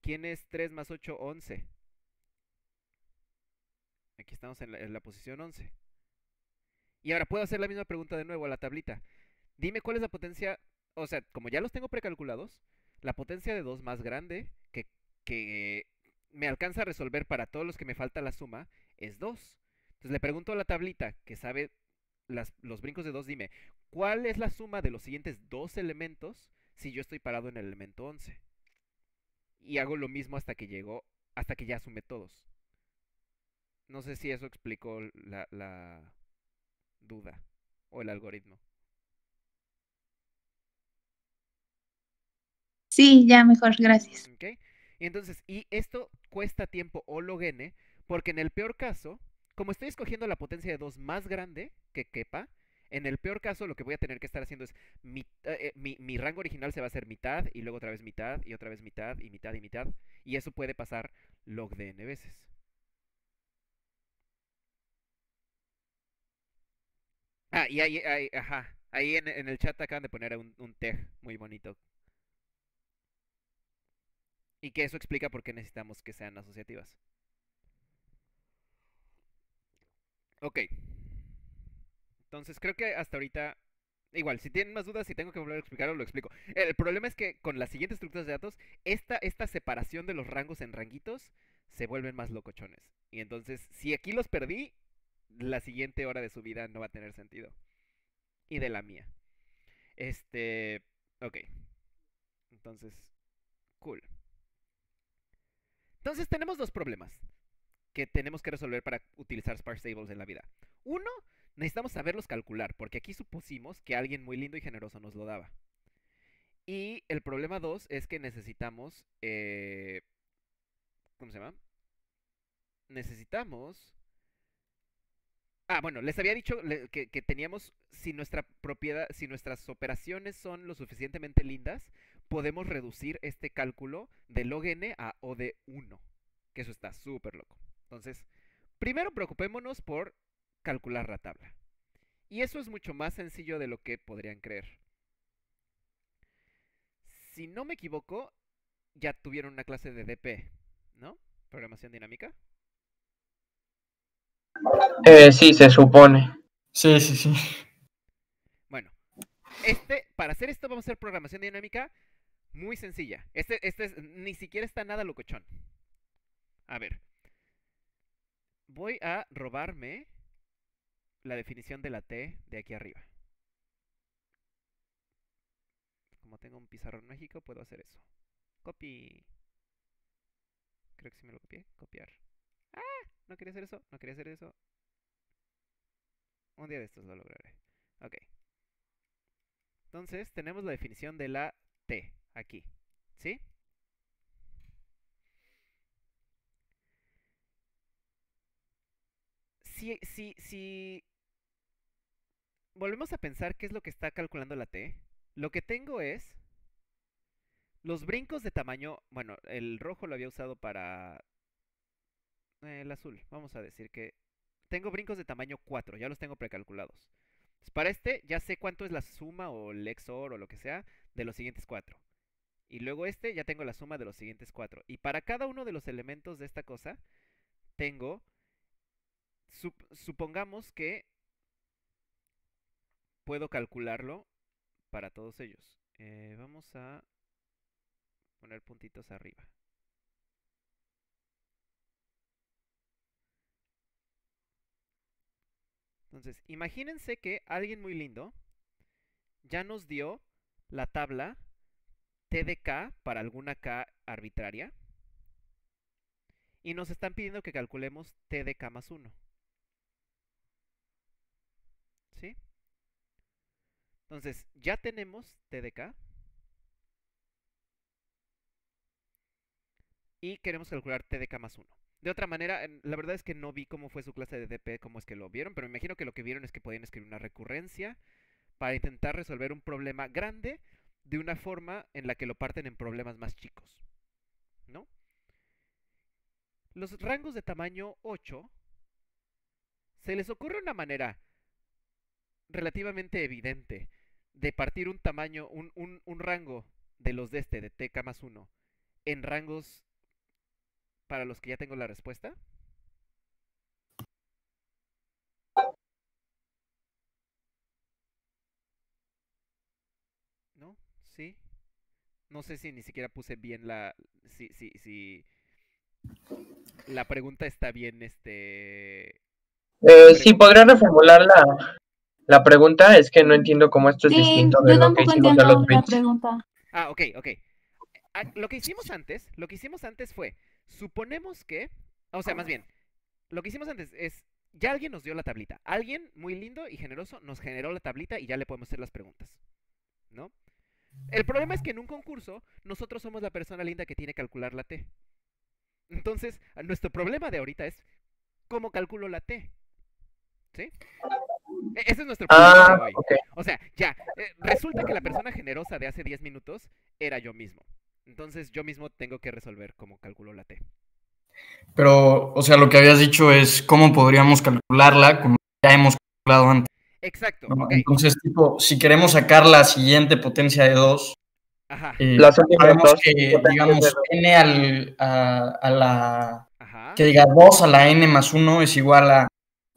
¿Quién es 3 más 8? 11. Aquí estamos en la, posición 11. Y ahora puedo hacer la misma pregunta de nuevo a la tablita. Dime cuál es la potencia, o sea, como ya los tengo precalculados, la potencia de 2 más grande que, me alcanza a resolver para todos los que me falta la suma es 2. Entonces le pregunto a la tablita que sabe los brincos de 2, dime, ¿cuál es la suma de los siguientes dos elementos si yo estoy parado en el elemento 11? Y hago lo mismo hasta que llego, hasta que ya sume todos. No sé si eso explicó la, la duda o el algoritmo. Sí, ya mejor, gracias. ¿Ok? Y entonces, y esto cuesta tiempo o log n, porque en el peor caso, como estoy escogiendo la potencia de 2 más grande que quepa, en el peor caso lo que voy a tener que estar haciendo es, mi, eh, eh, mi, mi rango original se va a hacer mitad, y luego otra vez mitad, y otra vez mitad, y mitad, y mitad, y eso puede pasar log de n veces. Ah, y ahí, ahí, ajá, ahí en, en el chat acaban de poner un, un tag muy bonito y que eso explica por qué necesitamos que sean asociativas. Ok. Entonces creo que hasta ahorita... Igual, si tienen más dudas, si tengo que volver a explicarlo, lo explico. El problema es que con las siguientes estructuras de datos, esta, esta separación de los rangos en ranguitos se vuelven más locochones. Y entonces, si aquí los perdí, la siguiente hora de su vida no va a tener sentido. Y de la mía. Este... Ok. Entonces, cool. Entonces tenemos dos problemas que tenemos que resolver para utilizar sparse tables en la vida. Uno, necesitamos saberlos calcular, porque aquí supusimos que alguien muy lindo y generoso nos lo daba. Y el problema dos es que necesitamos... eh, ¿Cómo se llama? Necesitamos Ah, bueno, les había dicho que, que teníamos, si nuestra propiedad, si nuestras operaciones son lo suficientemente lindas, podemos reducir este cálculo de log n a O de 1. Que eso está súper loco. Entonces, primero preocupémonos por calcular la tabla. Y eso es mucho más sencillo de lo que podrían creer. Si no me equivoco, ya tuvieron una clase de DP, ¿no? Programación dinámica. Eh, sí, se supone. Sí, sí, sí. Bueno, este, para hacer esto vamos a hacer programación dinámica muy sencilla. Este, este es, ni siquiera está nada locochón. A ver. Voy a robarme la definición de la T de aquí arriba. Como tengo un pizarrón mágico, puedo hacer eso. Copy. Creo que sí me lo copié. Copiar. ¡Ah! No quería hacer eso. No quería hacer eso. Un día de estos lo lograré. Ok. Entonces, tenemos la definición de la T aquí. ¿Sí? Si, si, si volvemos a pensar qué es lo que está calculando la T, lo que tengo es los brincos de tamaño, bueno, el rojo lo había usado para el azul. Vamos a decir que tengo brincos de tamaño 4, ya los tengo precalculados. Entonces, para este ya sé cuánto es la suma o el XOR o lo que sea de los siguientes cuatro. Y luego este ya tengo la suma de los siguientes cuatro. Y para cada uno de los elementos de esta cosa tengo, sup- supongamos que puedo calcularlo para todos ellos. Eh, vamos a poner puntitos arriba. Entonces, imagínense que alguien muy lindo ya nos dio la tabla T de K para alguna K arbitraria. Y nos están pidiendo que calculemos T de K más 1. ¿Sí? Entonces, ya tenemos T de K. Y queremos calcular T de K más 1. De otra manera, la verdad es que no vi cómo fue su clase de DP, cómo es que lo vieron, pero me imagino que lo que vieron es que podían escribir una recurrencia para intentar resolver un problema grande de una forma en la que lo parten en problemas más chicos. ¿No? Los rangos de tamaño 8 se les ocurre una manera relativamente evidente de partir un tamaño, un, un- un rango de los de este, de TK más 1, en rangos para los que ya tengo la respuesta. ¿No? ¿Sí? No sé si ni siquiera puse bien la... Si, si, si... La pregunta está bien, este... Eh, sí, podría reformular la, pregunta. Es que no entiendo cómo esto es Sí, distinto de lo que hicimos de entiendo los la bits. Ah, ok, ok. Ah, Lo que hicimos antes, lo que hicimos antes fue, suponemos que, o sea, más bien, lo que hicimos antes es, ya alguien nos dio la tablita. Alguien muy lindo y generoso nos generó la tablita y ya le podemos hacer las preguntas. ¿No? El problema es que en un concurso, nosotros somos la persona linda que tiene que calcular la T. Entonces, a- nuestro problema de ahorita es, ¿cómo calculo la T? ¿Sí? E- Ese es nuestro problema Ah, de hoy. ok. O sea, ya, eh, resulta que la persona generosa de hace 10 minutos era yo mismo. Entonces yo mismo tengo que resolver cómo calculo la T. Pero, o sea, lo que habías dicho es cómo podríamos calcularla como ya hemos calculado antes. Exacto. Entonces, tipo, si queremos sacar la siguiente potencia de 2, Ajá, Las últimas sabemos dos que, digamos, n al, a, a la... ajá. Que diga 2 a la n más 1 es igual a,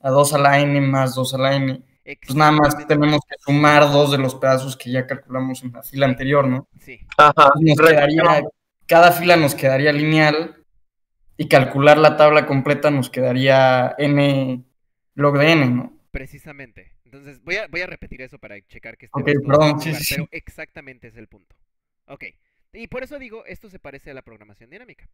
a 2 a la n más 2 a la n. Pues nada más tenemos que sumar dos de los pedazos que ya calculamos en la fila anterior, ¿no? Sí, Ajá. Nos quedaría, cada fila nos quedaría lineal y calcular la tabla completa nos quedaría n log de n, ¿no? precisamente. Entonces voy a, voy a repetir eso para checar que esté Ok, perdón, su sí, lugar, sí, sí. pero exactamente es el punto. Ok, y por eso digo, esto se parece a la programación dinámica.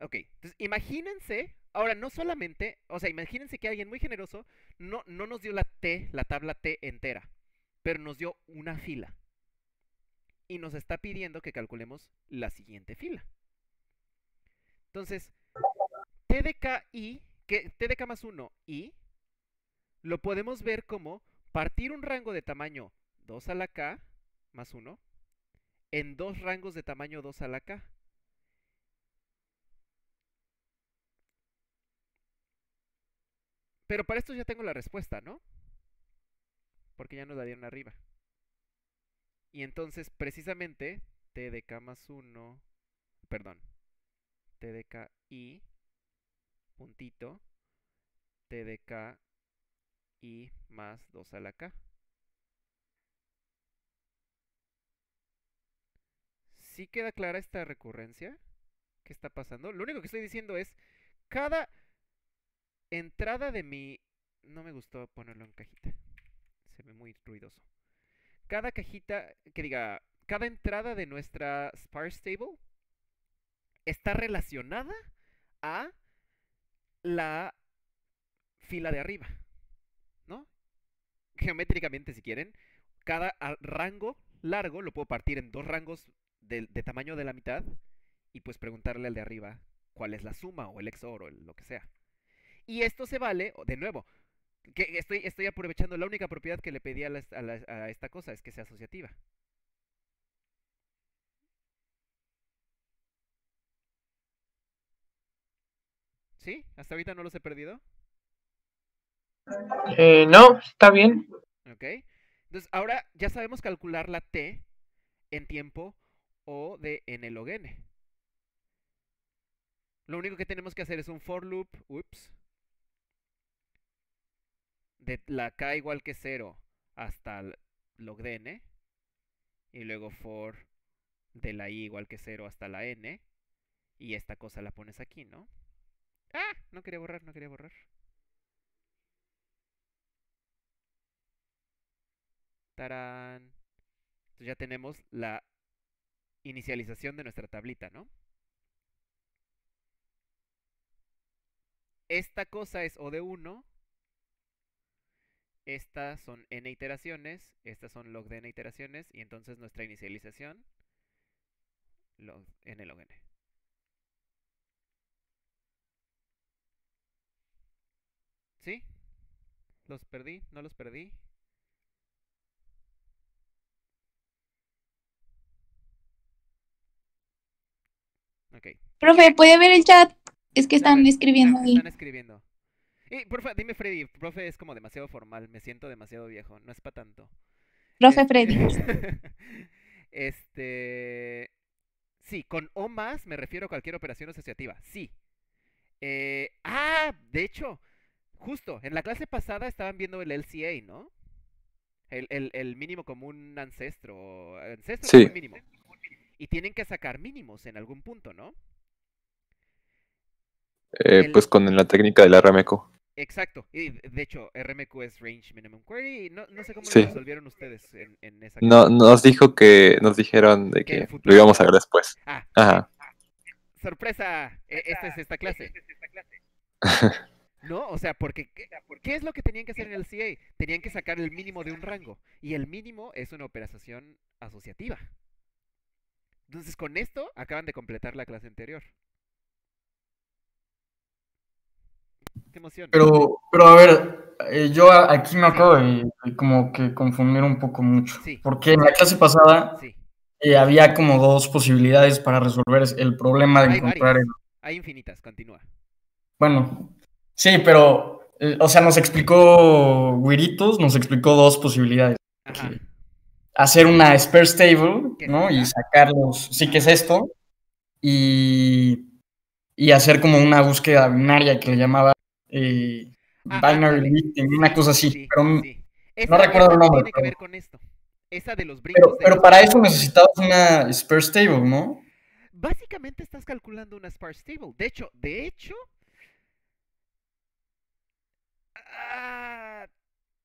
Ok, entonces imagínense, ahora no solamente, o sea, imagínense que alguien muy generoso no, no nos dio la T, la tabla T entera, pero nos dio una fila. Y nos está pidiendo que calculemos la siguiente fila. Entonces, T de K i, que T de K más 1 i, lo podemos ver como partir un rango de tamaño 2 a la k más 1 en dos rangos de tamaño 2 a la k. Pero para esto ya tengo la respuesta, ¿no? Porque ya nos la dieron arriba. Y entonces, precisamente, t de k más 1, perdón, t de k i, puntito, t de k i más 2 a la k. ¿Sí queda clara esta recurrencia? ¿Qué está pasando? Lo único que estoy diciendo es, cada entrada de mi... No me gustó ponerlo en cajita. Se ve muy ruidoso. Cada cajita, que diga, cada entrada de nuestra sparse table está relacionada a la fila de arriba, ¿no? Geométricamente, si quieren, cada rango largo lo puedo partir en dos rangos de, tamaño de la mitad y pues preguntarle al de arriba cuál es la suma o el XOR o lo que sea. Y esto se vale, de nuevo, que estoy, estoy aprovechando la única propiedad que le pedí a, la- a la- a esta cosa, es que sea asociativa. ¿Sí? ¿Hasta ahorita no los he perdido? Eh, no, está bien. ¿Ok? Entonces, ahora ya sabemos calcular la t en tiempo o de n log n. Lo único que tenemos que hacer es un for loop, ups, de la k igual que 0 hasta log de n, y luego for de la i igual que 0 hasta la n, y esta cosa la pones aquí, ¿no? Ah, no quería borrar, no quería borrar. Tarán. Entonces ya tenemos la inicialización de nuestra tablita, ¿no? Esta cosa es O de 1. Estas son n iteraciones. Estas son log de n iteraciones. Y entonces nuestra inicialización. Log n log n. ¿Sí? ¿Los perdí? ¿No los perdí? Ok. Profe, ¿puede ver el chat? Es que están escribiendo ah, ahí. Están escribiendo. Y, porfa, dime Freddy, profe es como demasiado formal, me siento demasiado viejo, no es para tanto. Profe Este- Freddy. este. Sí, con O más me refiero a cualquier operación asociativa. Sí. Eh, ah, de hecho, justo, en la clase pasada estaban viendo el LCA, ¿no? El, el- el mínimo común ancestro. Ancestro Sí. común mínimo. Y tienen que sacar mínimos en algún punto, ¿no? Eh, El- pues con la técnica del RMQ. Exacto. Y de hecho, RMQ es Range Minimum Query. No, no sé cómo Sí. lo resolvieron ustedes en, en esa No, clase. nos dijo que nos dijeron de Que lo íbamos a ver después. Ah, Ajá. sorpresa. e- Esta es esta clase. ¿No? O sea, porque ¿qué, qué es lo que tenían que hacer en el CA? Tenían que sacar el mínimo de un rango. Y el mínimo es una operación asociativa. Entonces, con esto acaban de completar la clase anterior. Emoción. Pero, pero a ver, eh, yo aquí me acabo de, de como que confundir un poco mucho. Sí. Porque en la clase pasada Sí, eh, había como dos posibilidades para resolver es- el problema de hay encontrar el... Hay infinitas, continúa. Bueno, sí, pero, eh, o sea, nos explicó Guiritos, nos explicó dos posibilidades. Ajá. hacer una spare stable, ¿Qué es ¿no? Y esta? sacar los, sí que es esto, y, y hacer como una búsqueda binaria que le llamaba eh, Ah, binary listing, una cosa así, Sí, pero, sí. Esa, recuerdo el no nombre, tiene que pero- ver con esto. Esa de los brincos pero, pero los- para eso necesitabas una spare stable, ¿no? Básicamente estás calculando una sparse table. De hecho, de hecho. ah,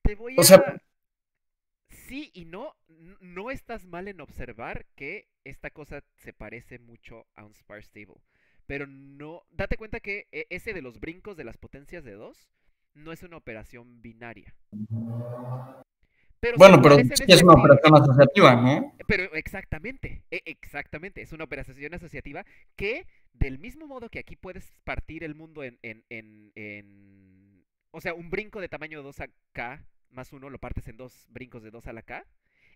te voy a. O sea- sí y no. No estás mal en observar que esta cosa se parece mucho a un sparse table. Pero no. Date cuenta que e- ese de los brincos de las potencias de 2 no es una operación binaria. Pero Bueno, pero sí es una operación asociativa, ¿no? Pero exactamente, e- exactamente, es una operación asociativa que del mismo modo que aquí puedes partir el mundo en, en, en, en O sea, un brinco de tamaño 2 a k más 1 lo partes en dos brincos de 2 a la k.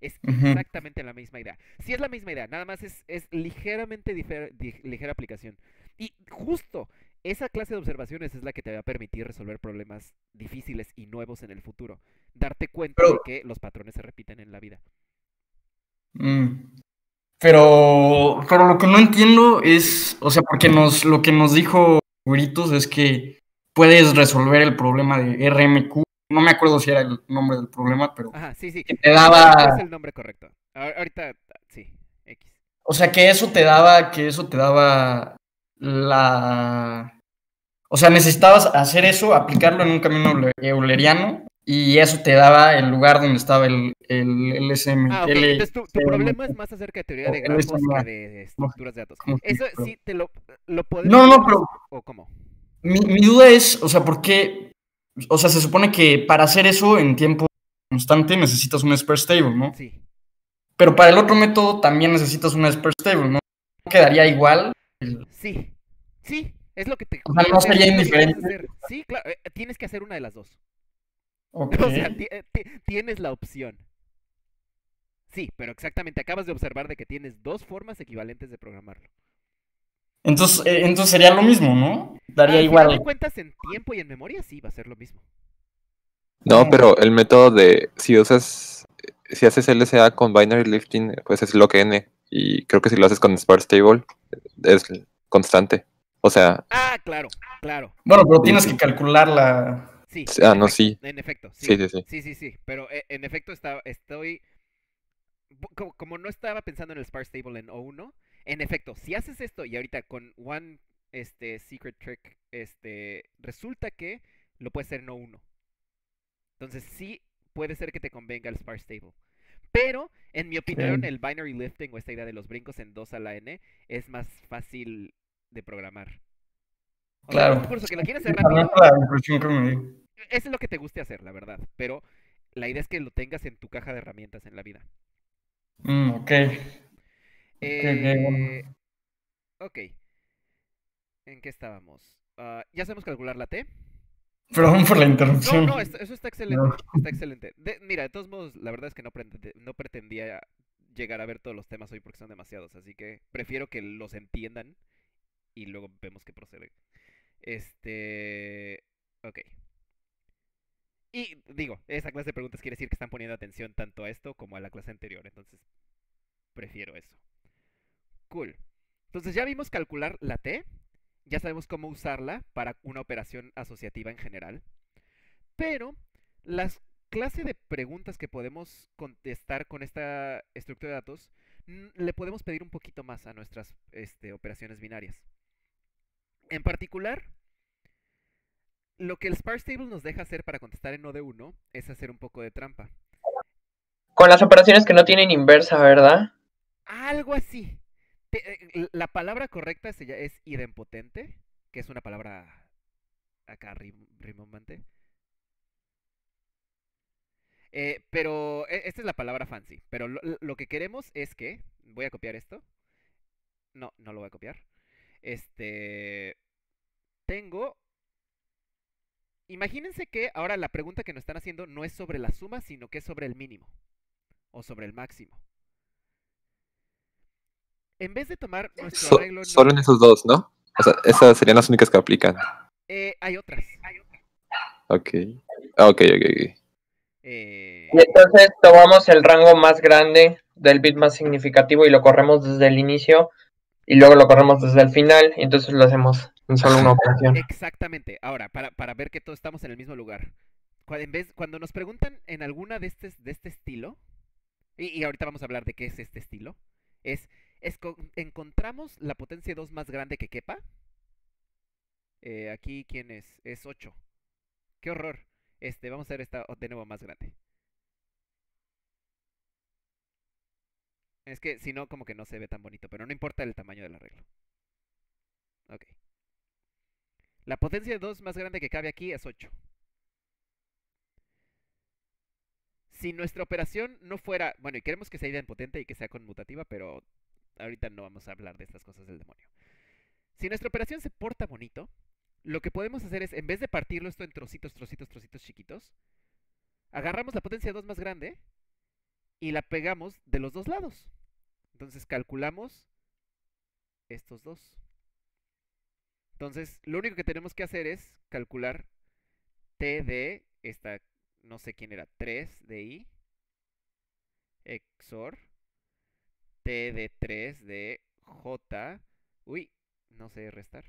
Es Ujú. exactamente la misma idea. Sí es la misma idea, nada más es, es ligeramente difer- di- ligera aplicación. Y justo esa clase de observaciones es la que te va a permitir resolver problemas difíciles y nuevos en el futuro. Darte cuenta Pero- de que los patrones se repiten en la vida. Mm. Pero, pero lo que no entiendo es, o sea, porque nos, lo que nos dijo Gritos es que puedes resolver el problema de RMQ. No me acuerdo si era el nombre del problema, pero Ajá, sí, sí. que te Es daba, el nombre correcto. Ahorita, sí, X. o sea, que eso te daba, que eso te daba la, o sea, necesitabas hacer eso, aplicarlo en un camino eule- euleriano y eso te daba el lugar donde estaba el, el LSM. Ah, ok. L- Entonces tu, problema es más acerca de teoría de grafos que de estructuras de datos. ¿Cómo se Eso sí, te lo, lo podemos... No, no, pero ¿O cómo? Mi, mi duda es, o sea, ¿por qué? O sea, se supone que para hacer eso en tiempo constante necesitas un sparse stable, ¿no? Sí. Pero para el otro método también necesitas un sparse stable, ¿no? ¿Quedaría igual? Sí, sí, es lo que te... O sea, no sería indiferente. Sí, claro, eh, tienes que hacer una de las dos. Ok. O sea, eh, ti- tienes la opción. Sí, pero exactamente, acabas de observar de que tienes dos formas equivalentes de programarlo. Entonces, eh, entonces sería lo mismo, ¿no? Daría igual. cuentas, en tiempo y en memoria, sí, va a ser lo mismo. No, pero el método de si usas, si haces LSA con binary lifting, pues es log n. Y creo que si lo haces con sparse table, es constante. O sea, Ah, claro, claro. Bueno, pero tienes que calcular la... Sí. Ah, no, efecto, sí. En efecto, sí. sí, sí, sí. Sí, sí, sí. Pero eh, en efecto está, estoy. como no estaba pensando en el Sparse Table en O1, en efecto, si haces esto y ahorita con One este, Secret Trick, este, resulta que lo puedes hacer en O1. Entonces sí puede ser que te convenga el Sparse Table. Pero, en mi opinión, el binary lifting o esta idea de los brincos en 2 a la n es más fácil de programar. O sea, Claro. incluso que lo quieres hacer rápido, la eso es lo que te guste hacer, la verdad. Pero la idea es que lo tengas en tu caja de herramientas en la vida. Mm, ok. Eh, ok. ¿En qué estábamos? Ah, ya sabemos calcular la T. Perdón por la No, interrupción. no, esto- eso está excelente. No. Está excelente. De- mira, de todos modos, la verdad es que no, pretende- no pretendía llegar a ver todos los temas hoy porque son demasiados. Así que prefiero que los entiendan y luego vemos qué procede. Este. Ok. Y digo, esa clase de preguntas quiere decir que están poniendo atención tanto a esto como a la clase anterior. Entonces, prefiero eso. Cool. Entonces ya vimos calcular la T. Ya sabemos cómo usarla para una operación asociativa en general. Pero las clase de preguntas que podemos contestar con esta estructura de datos le podemos pedir un poquito más a nuestras este, operaciones binarias. En particular, lo que el sparse table nos deja hacer para contestar en no de 1 es hacer un poco de trampa. Con las operaciones que no tienen inversa, ¿verdad? Algo así. Eh, la palabra correcta es idempotente, que es una palabra acá rim- rimbombante. Eh, pero e- esta es la palabra fancy. Pero lo, lo que queremos es que. Voy a copiar esto. No, no lo voy a copiar. Este. Tengo. Imagínense que ahora la pregunta que nos están haciendo no es sobre la suma, sino que es sobre el mínimo. O sobre el máximo. En vez de tomar nuestro So- arreglo. solo en esos dos, ¿no? O sea, esas serían las únicas que aplican. eh, hay otras. Ok. Ah, Ok, ok, ok. Eh, Y entonces tomamos el rango más grande del bit más significativo y lo corremos desde el inicio y luego lo corremos desde el final y entonces lo hacemos en solo una operación. Exactamente. Ahora, para, para ver que todos estamos en el mismo lugar. Cuando, en vez, cuando nos preguntan en alguna de este, de este estilo, y, y ahorita vamos a hablar de qué es este estilo, es, ¿encontramos la potencia 2 más grande que quepa? Eh, aquí, ¿quién es? Es 8. ¡Qué horror! Este, vamos a ver esta de nuevo más grande. Es que si no, como que no se ve tan bonito, pero no importa el tamaño del arreglo. Ok. La potencia de 2 más grande que cabe aquí es 8. Si nuestra operación no fuera, bueno, y queremos que sea idempotente y que sea conmutativa, pero ahorita no vamos a hablar de estas cosas del demonio. Si nuestra operación se porta bonito, lo que podemos hacer es, en vez de partirlo esto en trocitos, trocitos, trocitos chiquitos, agarramos la potencia 2 más grande y la pegamos de los dos lados. Entonces calculamos estos dos. Entonces, lo único que tenemos que hacer es calcular T de esta, no sé quién era, 3 de I, XOR, T de 3 de J, uy, no sé restar,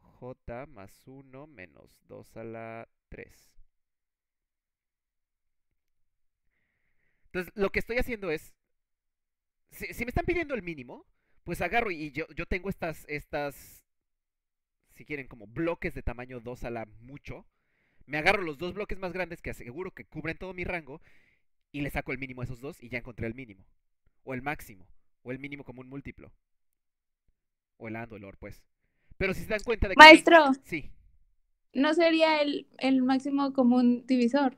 J más 1 menos 2 a la 3. Entonces, lo que estoy haciendo es, si, me están pidiendo el mínimo, pues agarro y yo, yo tengo estas, estas, si quieren, como bloques de tamaño 2 a la mucho. Me agarro los dos bloques más grandes que aseguro que cubren todo mi rango y le saco el mínimo a esos dos y ya encontré el mínimo. O el máximo. O el mínimo como un múltiplo. O el AND o el OR, pues. Pero si se dan cuenta de que... Maestro, Sí. ¿no sería el, el máximo común divisor?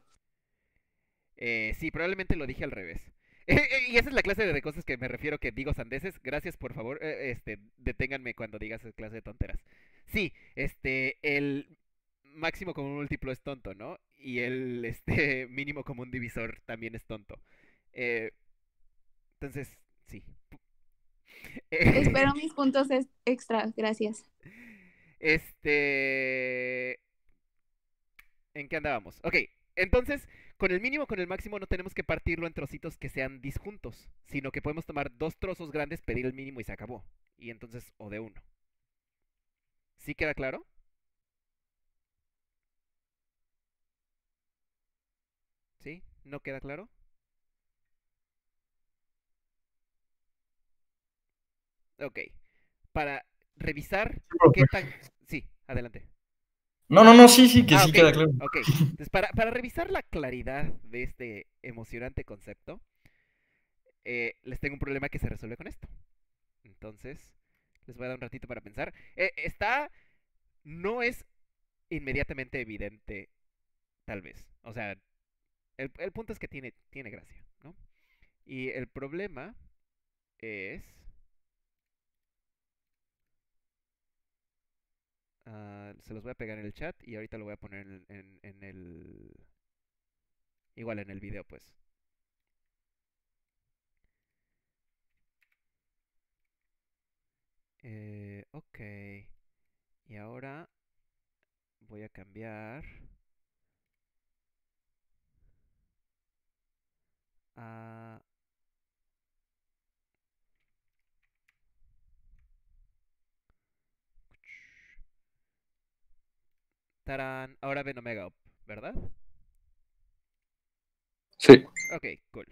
Eh, sí, probablemente lo dije al revés. y esa es la clase de cosas que me refiero que digo sandeces. Gracias, por favor, eh, este, deténganme cuando digas esa clase de tonteras. Sí, este, el máximo común múltiplo es tonto, ¿no? Y el este mínimo común divisor también es tonto. Eh, entonces, sí. Espero mis puntos es- extra, gracias. Este. ¿En qué andábamos? Ok, entonces, con el mínimo, con el máximo, no tenemos que partirlo en trocitos que sean disjuntos, sino que podemos tomar dos trozos grandes, pedir el mínimo y se acabó. Y entonces, o de uno. ¿Sí queda claro? ¿Sí? ¿No queda claro? Ok. Para revisar qué tan... Sí, adelante. No, no, no, sí, sí, que Ah, sí queda claro. ok. Entonces, para, para revisar la claridad de este emocionante concepto, eh, les tengo un problema que se resuelve con esto. Entonces, les voy a dar un ratito para pensar. Eh, está, no es inmediatamente evidente, tal vez. O sea, el, el punto es que tiene, tiene gracia, ¿no? Y el problema es... Ah, se los voy a pegar en el chat y ahorita lo voy a poner en, en- en el... Igual en el video, pues. Eh, ok. Y ahora voy a cambiar a... Tarán, ahora ven Omega Up, ¿verdad? Sí. Ok, cool.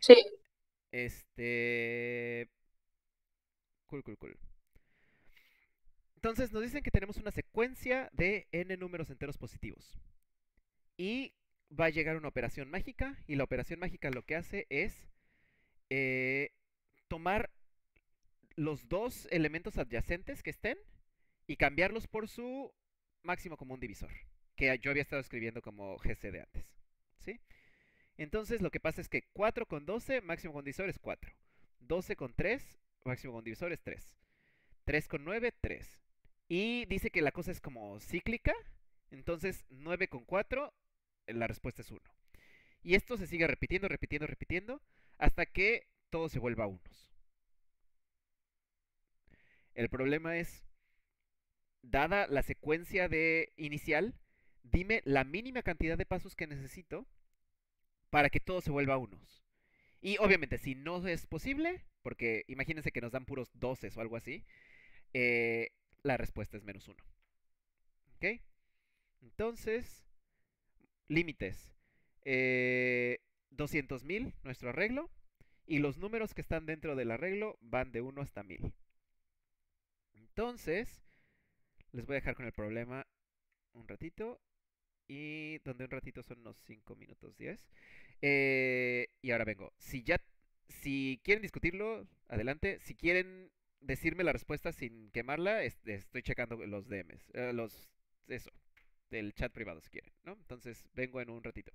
Sí. Este... Cool, cool, cool. Entonces nos dicen que tenemos una secuencia de n números enteros positivos. Y va a llegar una operación mágica. Y la operación mágica lo que hace es eh, tomar los dos elementos adyacentes que estén y cambiarlos por su máximo común divisor. Que yo había estado escribiendo como GCD antes. ¿Sí? Entonces lo que pasa es que 4 con 12, máximo con divisor es 4. 12 con 3, máximo con divisor es 3. 3 con 9, 3. Y dice que la cosa es como cíclica. Entonces 9 con 4, la respuesta es 1. Y esto se sigue repitiendo, repitiendo, repitiendo, hasta que todo se vuelva unos. El problema es, dada la secuencia de inicial, dime la mínima cantidad de pasos que necesito para que todo se vuelva unos. Y obviamente, si no es posible, porque imagínense que nos dan puros 12 o algo así, eh, la respuesta es menos 1. ¿Ok? Entonces, límites. Eh, 200.000, nuestro arreglo. Y los números que están dentro del arreglo van de 1 hasta 1000. Entonces, les voy a dejar con el problema un ratito. Y donde un ratito son unos 5 minutos 10. Eh, y ahora vengo. Si ya, si quieren discutirlo, adelante. Si quieren decirme la respuesta sin quemarla, es- estoy checando los DMs. eh, los, eso, del chat privado si quieren, ¿no? Entonces vengo en un ratito.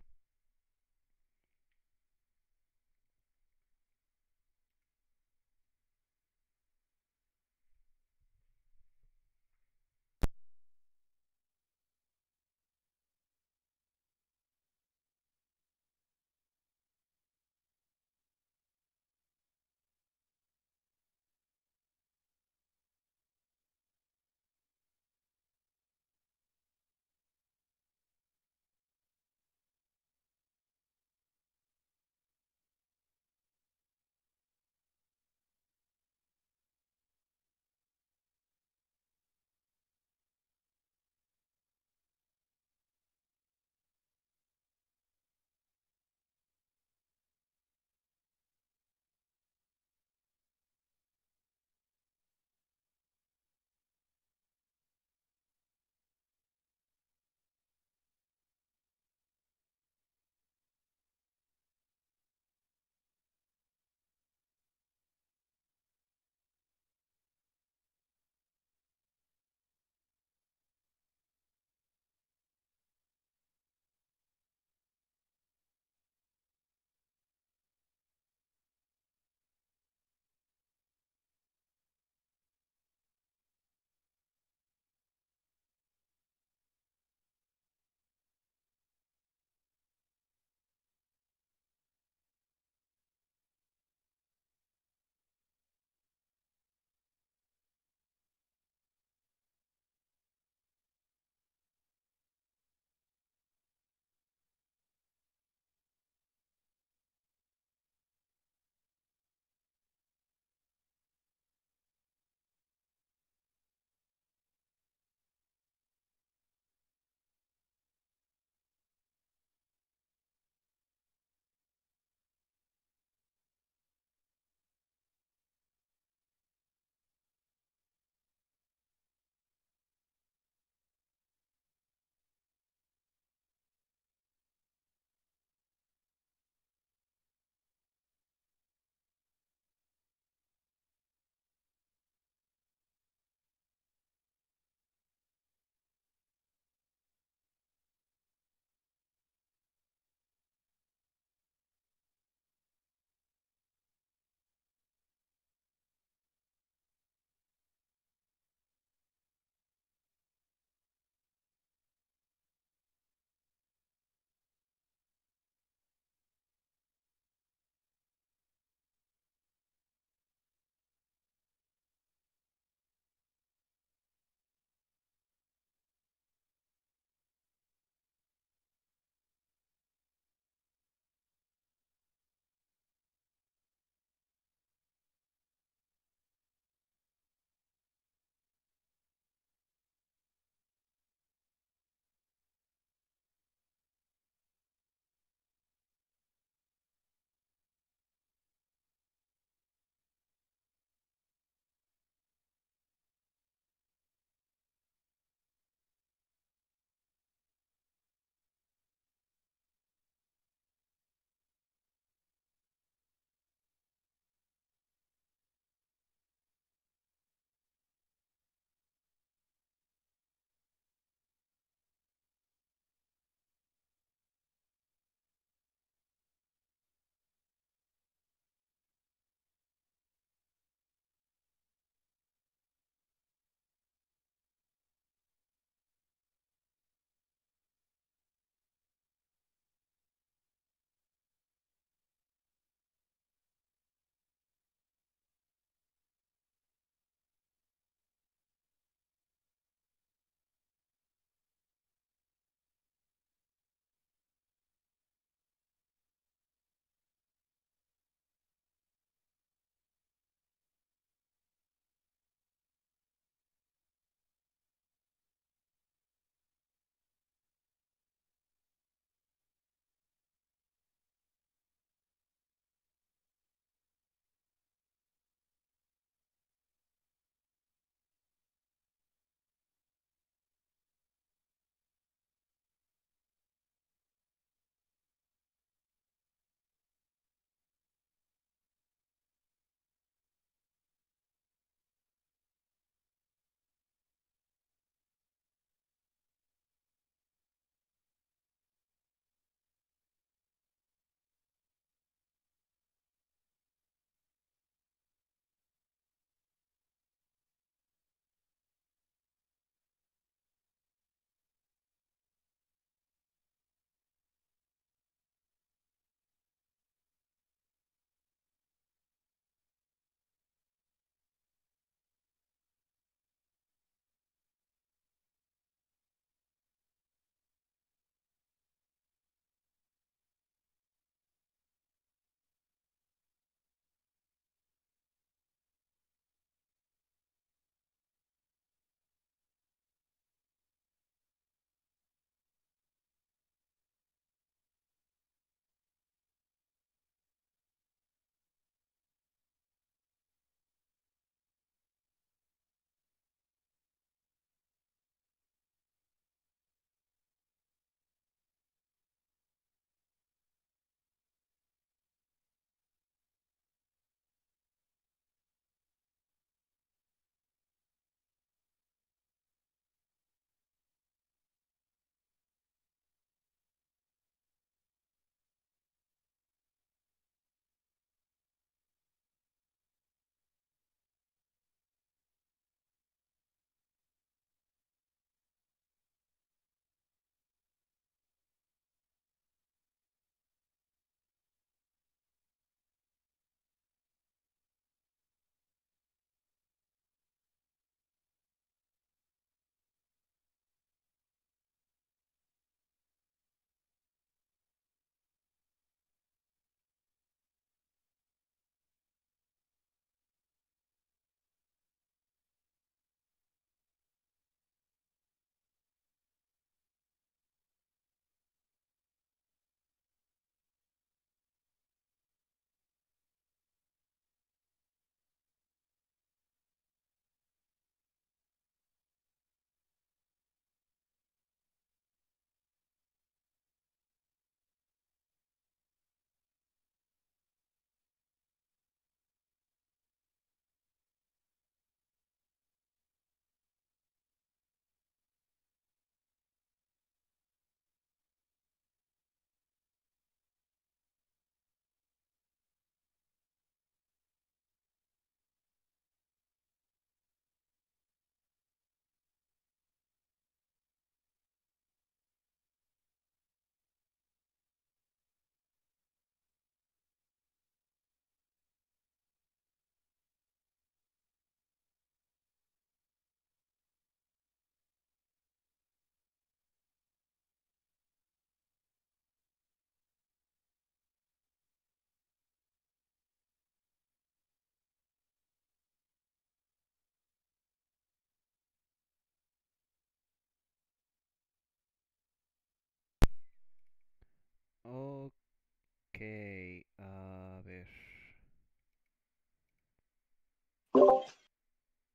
a ver.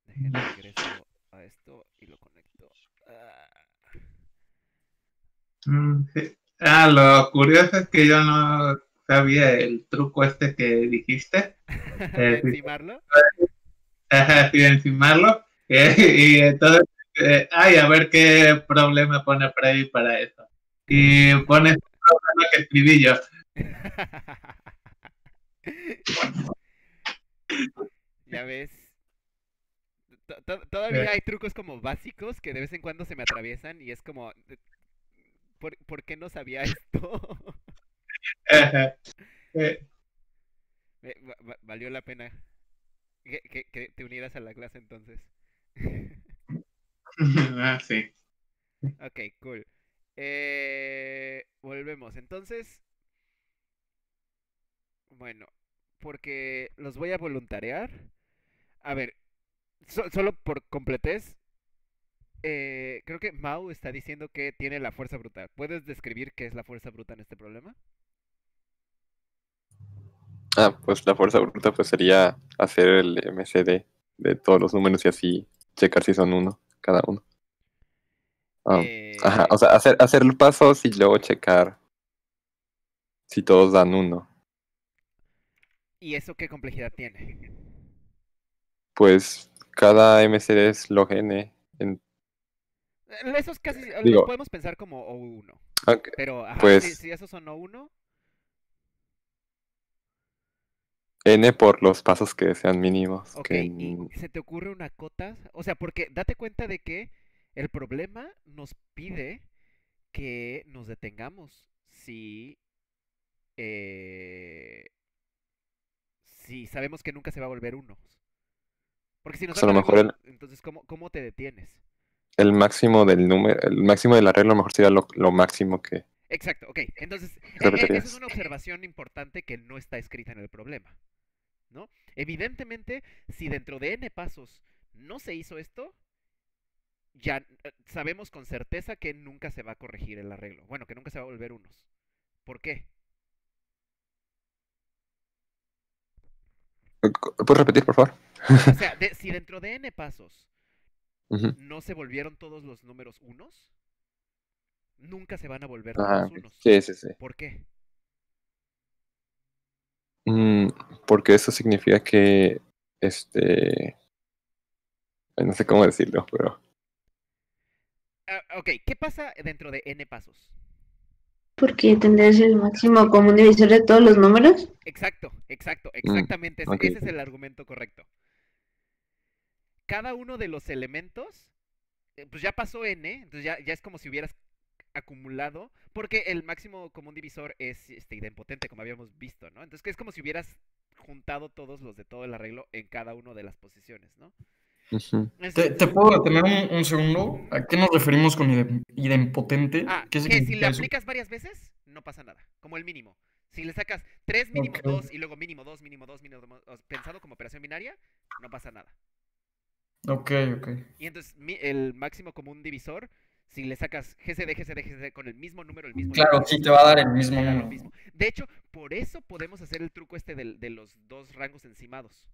Déjenme mm. ingreso a esto y lo conecto. Ah. Mm, sí. ah, lo curioso es que yo no sabía el truco este que dijiste. Eh, encimarlo? Sí, encimarlo. Eh, y entonces, eh, ay, a ver qué problema pone Freddy para eso. Y pone el problema que escribí yo. ya ves. To- to- Todavía hay trucos como básicos que de vez en cuando se me atraviesan y es como, ¿por, por qué no sabía esto? Eh, va- va- Valió la pena que, que- que te unieras a la clase entonces. ah, sí. Ok, cool. Eh, volvemos. Entonces, bueno, porque los voy a voluntariar. A ver, so- solo por completez, eh, creo que Mau está diciendo que tiene la fuerza bruta. ¿Puedes describir qué es la fuerza bruta en este problema? Ah, pues la fuerza bruta pues sería hacer el MCD de todos los números y así checar si son uno cada uno. Ah, Ajá, Eh, o sea, hacer, hacer pasos y luego checar si todos dan uno. ¿Y eso qué complejidad tiene? Pues cada MCD es log n. En, Eh, Esos casi los Digo- podemos pensar como O1. ok, Pero, ajá, Pues- si, si esos son O1, n por los pasos que sean mínimos. Ok, que ¿y n- se te ocurre una cota? O sea, porque date cuenta de que el problema nos pide que nos detengamos si, eh, si sabemos que nunca se va a volver unos. Porque si nos Pues a dan lo la mejor entonces, ¿cómo, ¿cómo te detienes? el máximo del número, el máximo del arreglo a lo mejor sería lo, lo máximo que. Exacto, ok. Entonces, e- e- esa es una observación importante que no está escrita en el problema. ¿No? Evidentemente, si dentro de n pasos no se hizo esto, ya eh, sabemos con certeza que nunca se va a corregir el arreglo. Bueno, que nunca se va a volver unos. ¿Por qué? ¿Puedes repetir, por favor? O sea, de- si dentro de n pasos no se volvieron todos los números unos, nunca se van a volver Ah, todos unos. Sí, sí, sí. ¿Por qué? Mm, porque eso significa que, este, no sé cómo decirlo, pero Ah, ok, ¿qué pasa dentro de n pasos? Porque tendrías el máximo común divisor de todos los números. Exacto, exacto, Mm, exactamente. ese- ok. Ese es el argumento correcto. Cada uno de los elementos, eh, pues ya pasó n, entonces ya, ya es como si hubieras acumulado, porque el máximo común divisor es este, idempotente, como habíamos visto, ¿no? Entonces que es como si hubieras juntado todos los de todo el arreglo en cada una de las posiciones, ¿no? ¿Te, te puedo detener un, un segundo? ¿A qué nos referimos con idem- idempotente? Ah, ¿Qué que si le aplicas varias veces, no pasa nada, como el mínimo. Si le sacas 3 mínimo Ok. 2 y luego mínimo 2, mínimo 2, mínimo 2, pensado como operación binaria, no pasa nada. Ok, ok. Y entonces el máximo común divisor, si le sacas GCD, GCD, GCD con el mismo número, el mismo Claro, número, sí te va a dar el mismo número. mismo. De hecho, por eso podemos hacer el truco este del- de, los dos rangos encimados.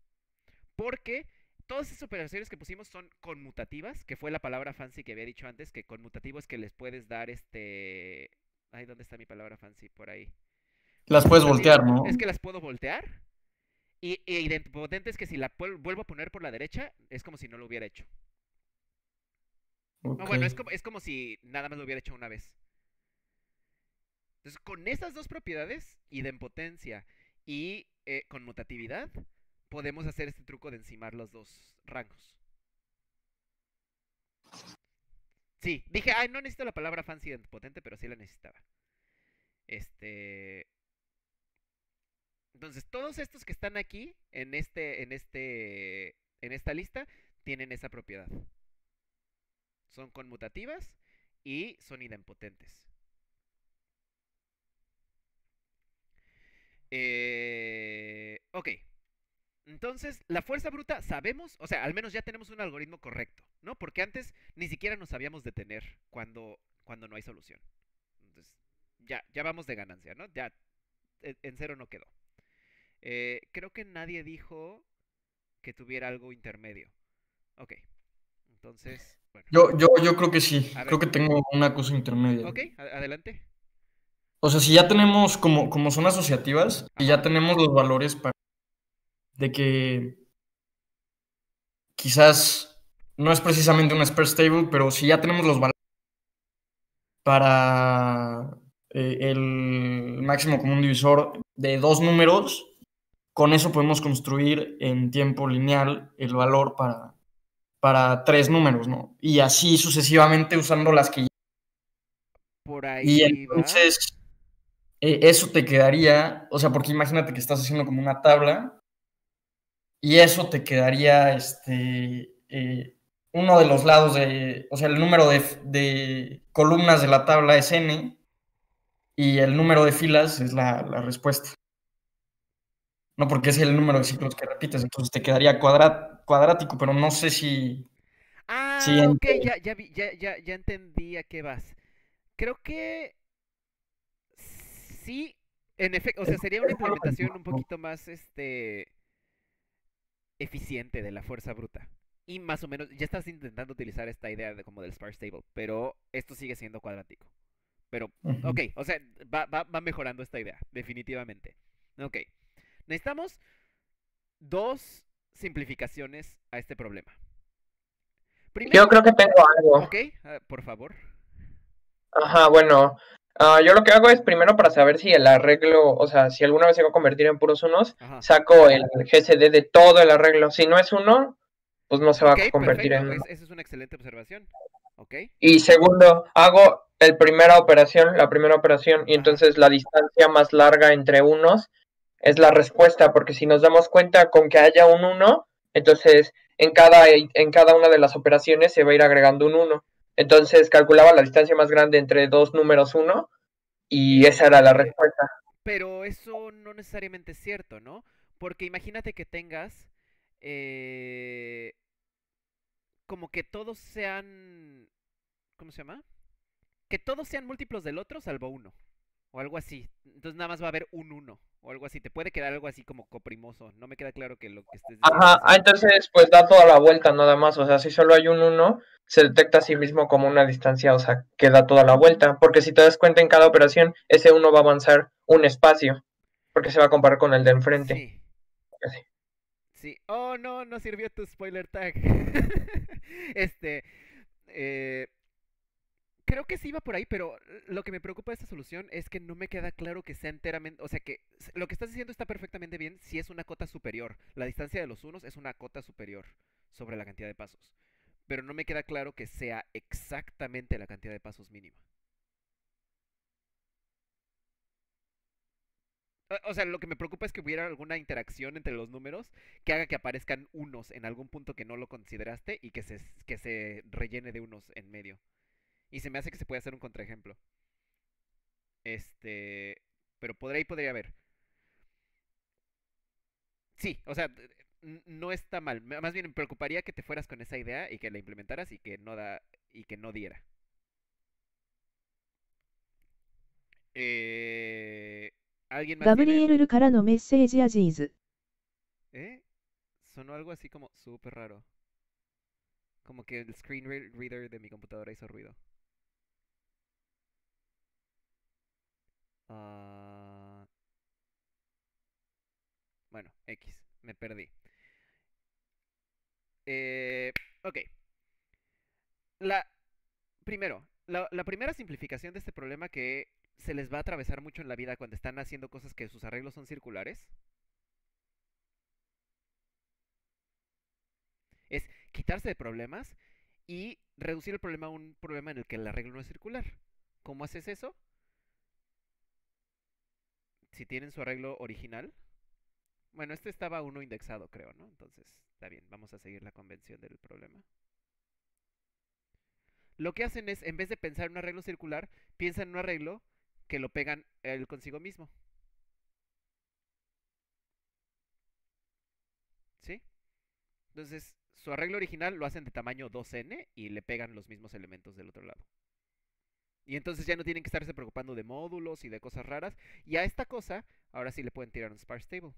Porque todas esas operaciones que pusimos son conmutativas, que fue la palabra fancy que había dicho antes, que conmutativo es que les puedes dar este... Ay, ¿dónde está mi palabra fancy? Por ahí. Las puedes voltear, ¿no? Es que las puedo voltear. Y, e idempotente es que si la vuelvo a poner por la derecha, es como si no lo hubiera hecho. No, bueno, es como, es como si nada más lo hubiera hecho una vez. Entonces, con esas dos propiedades, idempotencia y eh, conmutatividad, podemos hacer este truco de encimar los dos rangos. Sí, dije, ay, no necesito la palabra fancy idempotente, pero sí la necesitaba. Este. Entonces, todos estos que están aquí, en este, en este, en esta lista, tienen esa propiedad. Son conmutativas y son idempotentes. Eh, ok. Entonces, la fuerza bruta sabemos, o sea, al menos ya tenemos un algoritmo correcto, ¿no? Porque antes ni siquiera nos sabíamos detener cuando, cuando no hay solución. Entonces, ya, ya vamos de ganancia, ¿no? Ya en en cero no quedó. Eh, creo que nadie dijo que tuviera algo intermedio. Ok. Entonces, bueno. Yo, yo, yo creo que sí. A ver. Creo que tengo una cosa intermedia. Ok, adelante. O sea, si ya tenemos como, como son asociativas y ya tenemos los valores para de que quizás no es precisamente un sparse stable, pero si ya tenemos los valores para eh, el máximo común divisor de dos números, con eso podemos construir en tiempo lineal el valor para, para tres números, ¿no? Y así sucesivamente usando las que Por ahí y entonces, eh, eso te quedaría, o sea, porque imagínate que estás haciendo como una tabla y eso te quedaría, este, eh, uno de los lados de, o sea, el número de, de columnas de la tabla es n y el número de filas es la, la respuesta. No, porque es el número de ciclos que repites, entonces te quedaría cuadra- cuadrático, pero no sé si... Ah, Sí, ok, ya, ya, vi- ya, ya, ya entendí a qué vas. Creo que sí, en efecto, o sea, sería una implementación un poquito más, este, eficiente de la fuerza bruta. Y más o menos, ya estás intentando utilizar esta idea de como del sparse table, pero esto sigue siendo cuadrático. Pero, ok, o sea, va, va, va mejorando esta idea, definitivamente. Ok, necesitamos dos simplificaciones a este problema. Primero, Yo creo que tengo algo. Ok, ah, por favor. Ajá, bueno. Ah, yo lo que hago es primero para saber si el arreglo, o sea, si alguna vez se va a convertir en puros unos, Ajá. saco el GCD de todo el arreglo. Si no es uno, pues no se va a convertir perfecto. en uno. es- esa es una excelente observación. Y segundo, hago el primera operación, la primera operación, y entonces la distancia más larga entre unos es la respuesta, porque si nos damos cuenta con que haya un 1, entonces en cada, en cada una de las operaciones se va a ir agregando un 1. Entonces calculaba la distancia más grande entre dos números 1 y esa era la respuesta. Pero eso no necesariamente es cierto, ¿no? Porque imagínate que tengas eh, como que todos sean, ¿cómo se llama? Que todos sean múltiplos del otro salvo uno. O algo así. Entonces nada más va a haber un uno. O algo así. Te puede quedar algo así como coprimoso. No me queda claro que lo que estés diciendo. Ajá, ah, entonces pues da toda la vuelta nada más, o sea, si solo hay un 1, se detecta a sí mismo como una distancia, o sea, que da toda la vuelta, porque si te das cuenta en cada operación, ese 1 va a avanzar un espacio, porque se va a comparar con el de enfrente. Sí. Así. Sí. Oh, no, no sirvió tu spoiler tag. este. eh, creo que sí va por ahí, pero lo que me preocupa de esta solución es que no me queda claro que sea enteramente. O sea, que lo que estás diciendo está perfectamente bien si es una cota superior. La distancia de los unos es una cota superior sobre la cantidad de pasos. Pero no me queda claro que sea exactamente la cantidad de pasos mínima. O sea, lo que me preocupa es que hubiera alguna interacción entre los números que haga que aparezcan unos en algún punto que no lo consideraste y que se, que se rellene de unos en medio. Y se me hace que se puede hacer un contraejemplo. Este. Pero podría y podría haber. Sí, o sea, eh, no está mal. Más bien me preocuparía que te fueras con esa idea y que la implementaras y que no da y que no diera. Eh, ¿Alguien más? Gabriel Cara no message a ¿Eh? Sonó algo así como súper raro. Como que el screen reader de mi computadora hizo ruido. Ah, Bueno, X, me perdí. Eh, ok. La, primero, la, la primera simplificación de este problema que se les va a atravesar mucho en la vida cuando están haciendo cosas que sus arreglos son circulares es quitarse de problemas y reducir el problema a un problema en el que el arreglo no es circular. ¿Cómo haces eso? Si tienen su arreglo original. Bueno, este estaba uno indexado, creo, ¿no? Entonces, está bien, vamos a seguir la convención del problema. Lo que hacen es, en vez de pensar en un arreglo circular, piensan en un arreglo que lo pegan él consigo mismo. ¿Sí? Entonces, su arreglo original lo hacen de tamaño 2n y le pegan los mismos elementos del otro lado. Y entonces ya no tienen que estarse preocupando de módulos y de cosas raras. Y a esta cosa, ahora sí le pueden tirar un sparse table.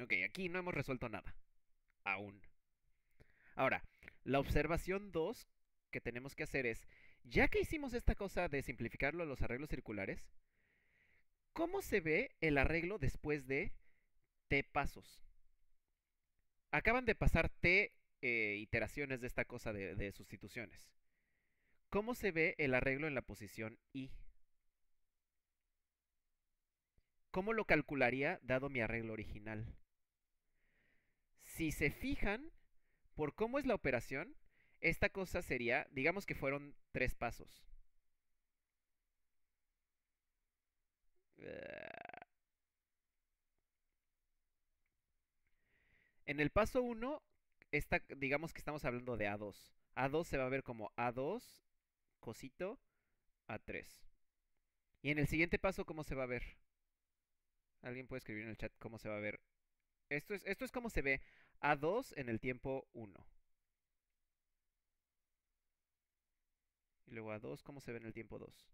Ok, aquí no hemos resuelto nada. Aún. Ahora, la observación 2 que tenemos que hacer es, ya que hicimos esta cosa de simplificarlo a los arreglos circulares, ¿cómo se ve el arreglo después de t pasos? Acaban de pasar t eh, iteraciones de esta cosa de, de sustituciones. ¿Cómo se ve el arreglo en la posición i? ¿Cómo lo calcularía dado mi arreglo original? Si se fijan, por cómo es la operación, esta cosa sería, digamos que fueron tres pasos. En el paso 1, esta, digamos que estamos hablando de A2. A2 se va a ver como A2, cosito, A3. Y en el siguiente paso, ¿cómo se va a ver? Alguien puede escribir en el chat cómo se va a ver. Esto es, esto es como se ve A2 en el tiempo 1. Y luego A2, ¿cómo se ve en el tiempo 2?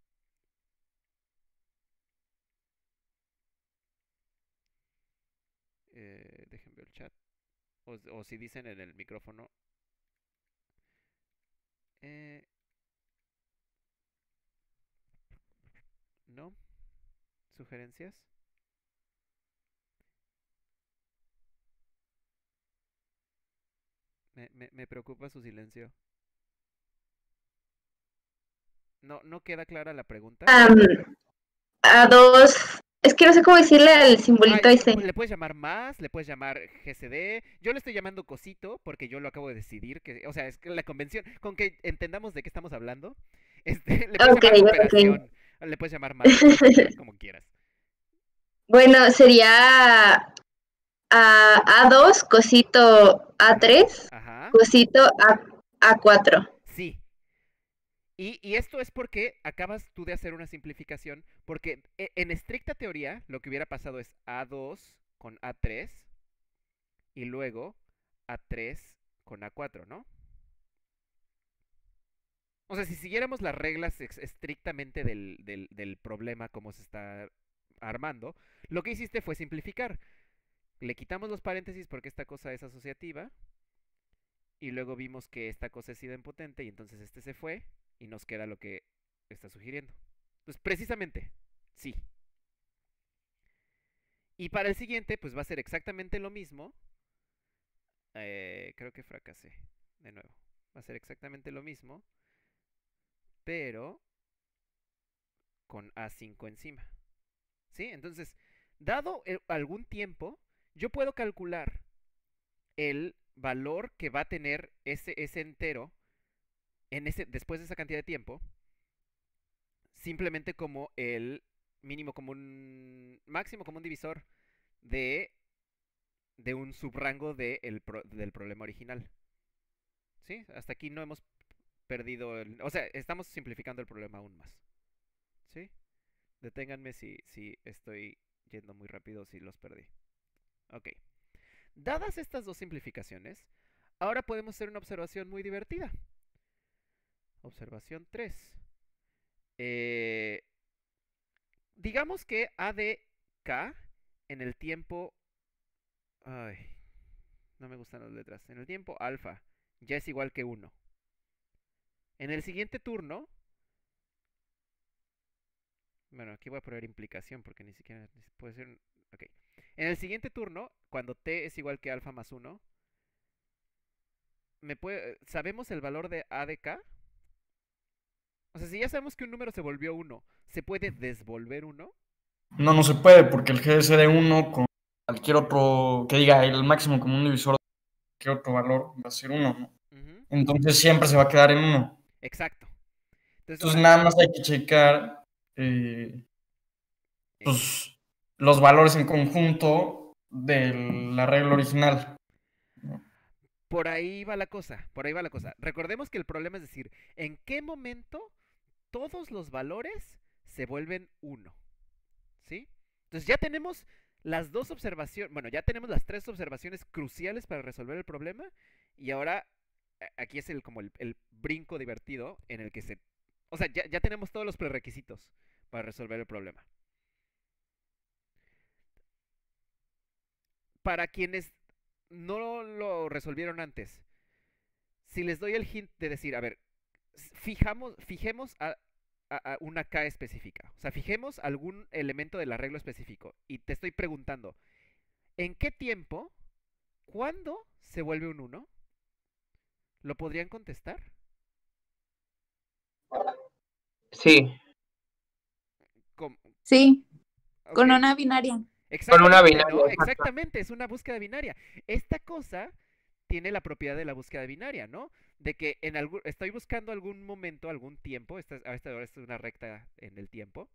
Eh, déjenme ver el chat. O, o, si dicen en el micrófono. Eh, ¿No? ¿Sugerencias? Me, me, me preocupa su silencio. No, no queda clara la pregunta. Am, a dos. Es que no sé cómo decirle al simbolito Ay, ese. Le puedes llamar más, le puedes llamar GCD. Yo le estoy llamando cosito porque yo lo acabo de decidir. Que, o sea, es que la convención, con que entendamos de qué estamos hablando, este, le puedes Ok, llamar le puedes llamar más, como quieras. Bueno, sería a, A2, cosito A3, Ajá. cosito A, A4. Y, esto es porque acabas tú de hacer una simplificación, porque e- en estricta teoría lo que hubiera pasado es A2 con A3 y luego A3 con A4, ¿no? O sea, si siguiéramos las reglas estrictamente del, del, del problema como se está armando, lo que hiciste fue simplificar. Le quitamos los paréntesis porque esta cosa es asociativa. Y luego vimos que esta cosa es idempotente y entonces este se fue y nos queda lo que está sugiriendo. Entonces, precisamente, sí. Y para el siguiente, pues va a ser exactamente lo mismo. Eh, creo que fracasé. De nuevo. Va a ser exactamente lo mismo. Pero con A5 encima. ¿Sí? Entonces, dado algún tiempo, yo puedo calcular el valor que va a tener ese, ese entero en ese, después de esa cantidad de tiempo, simplemente como el mínimo común, máximo común divisor de, de un subrango del problema original. ¿Sí? Hasta aquí no hemos perdido, el- o sea, estamos simplificando el problema aún más. ¿Sí? Deténganme si, si estoy yendo muy rápido si los perdí. Ok. Dadas estas dos simplificaciones, ahora podemos hacer una observación muy divertida. Observación 3. Eh, digamos que ADK en el tiempo... Ay, no me gustan las letras. En el tiempo alfa ya es igual que 1. En el siguiente turno... Bueno, aquí voy a poner implicación porque ni siquiera puede ser... Ok. En el siguiente turno, cuando t es igual que alfa más 1, me puede, ¿sabemos el valor de a de k? O sea, si ya sabemos que un número se volvió 1, ¿se puede desvolver 1? No, no se puede, porque el GS de 1 con cualquier otro, que diga el máximo común divisor de cualquier otro valor va a ser 1, ¿no? Entonces siempre se va a quedar en 1. Exacto. Entonces, nada más hay que checar eh, eh, pues, los valores en conjunto del arreglo original. Por ahí va la cosa, por ahí va la cosa. Recordemos que el problema es decir, ¿en qué momento todos los valores se vuelven 1? ¿Sí? Entonces ya tenemos las dos observaciones, bueno, ya tenemos las tres observaciones cruciales para resolver el problema y ahora aquí es el como el, el brinco divertido en el que se... O sea, ya, ya tenemos todos los prerequisitos para resolver el problema. para quienes no lo resolvieron antes, si les doy el hint de decir, a ver, fijamos, fijemos a, a- a una K específica, o sea, fijemos algún elemento del arreglo específico, y te estoy preguntando, ¿en qué tiempo, cuándo se vuelve un 1? ¿Lo podrían contestar? Sí, Sí, con una binaria. Con una Exactamente, binaria. Exactamente, es una búsqueda binaria. Esta cosa tiene la propiedad de la búsqueda binaria, ¿no? De que en algún, estoy buscando algún momento, algún tiempo, esta, es- a esta hora es una recta en el tiempo,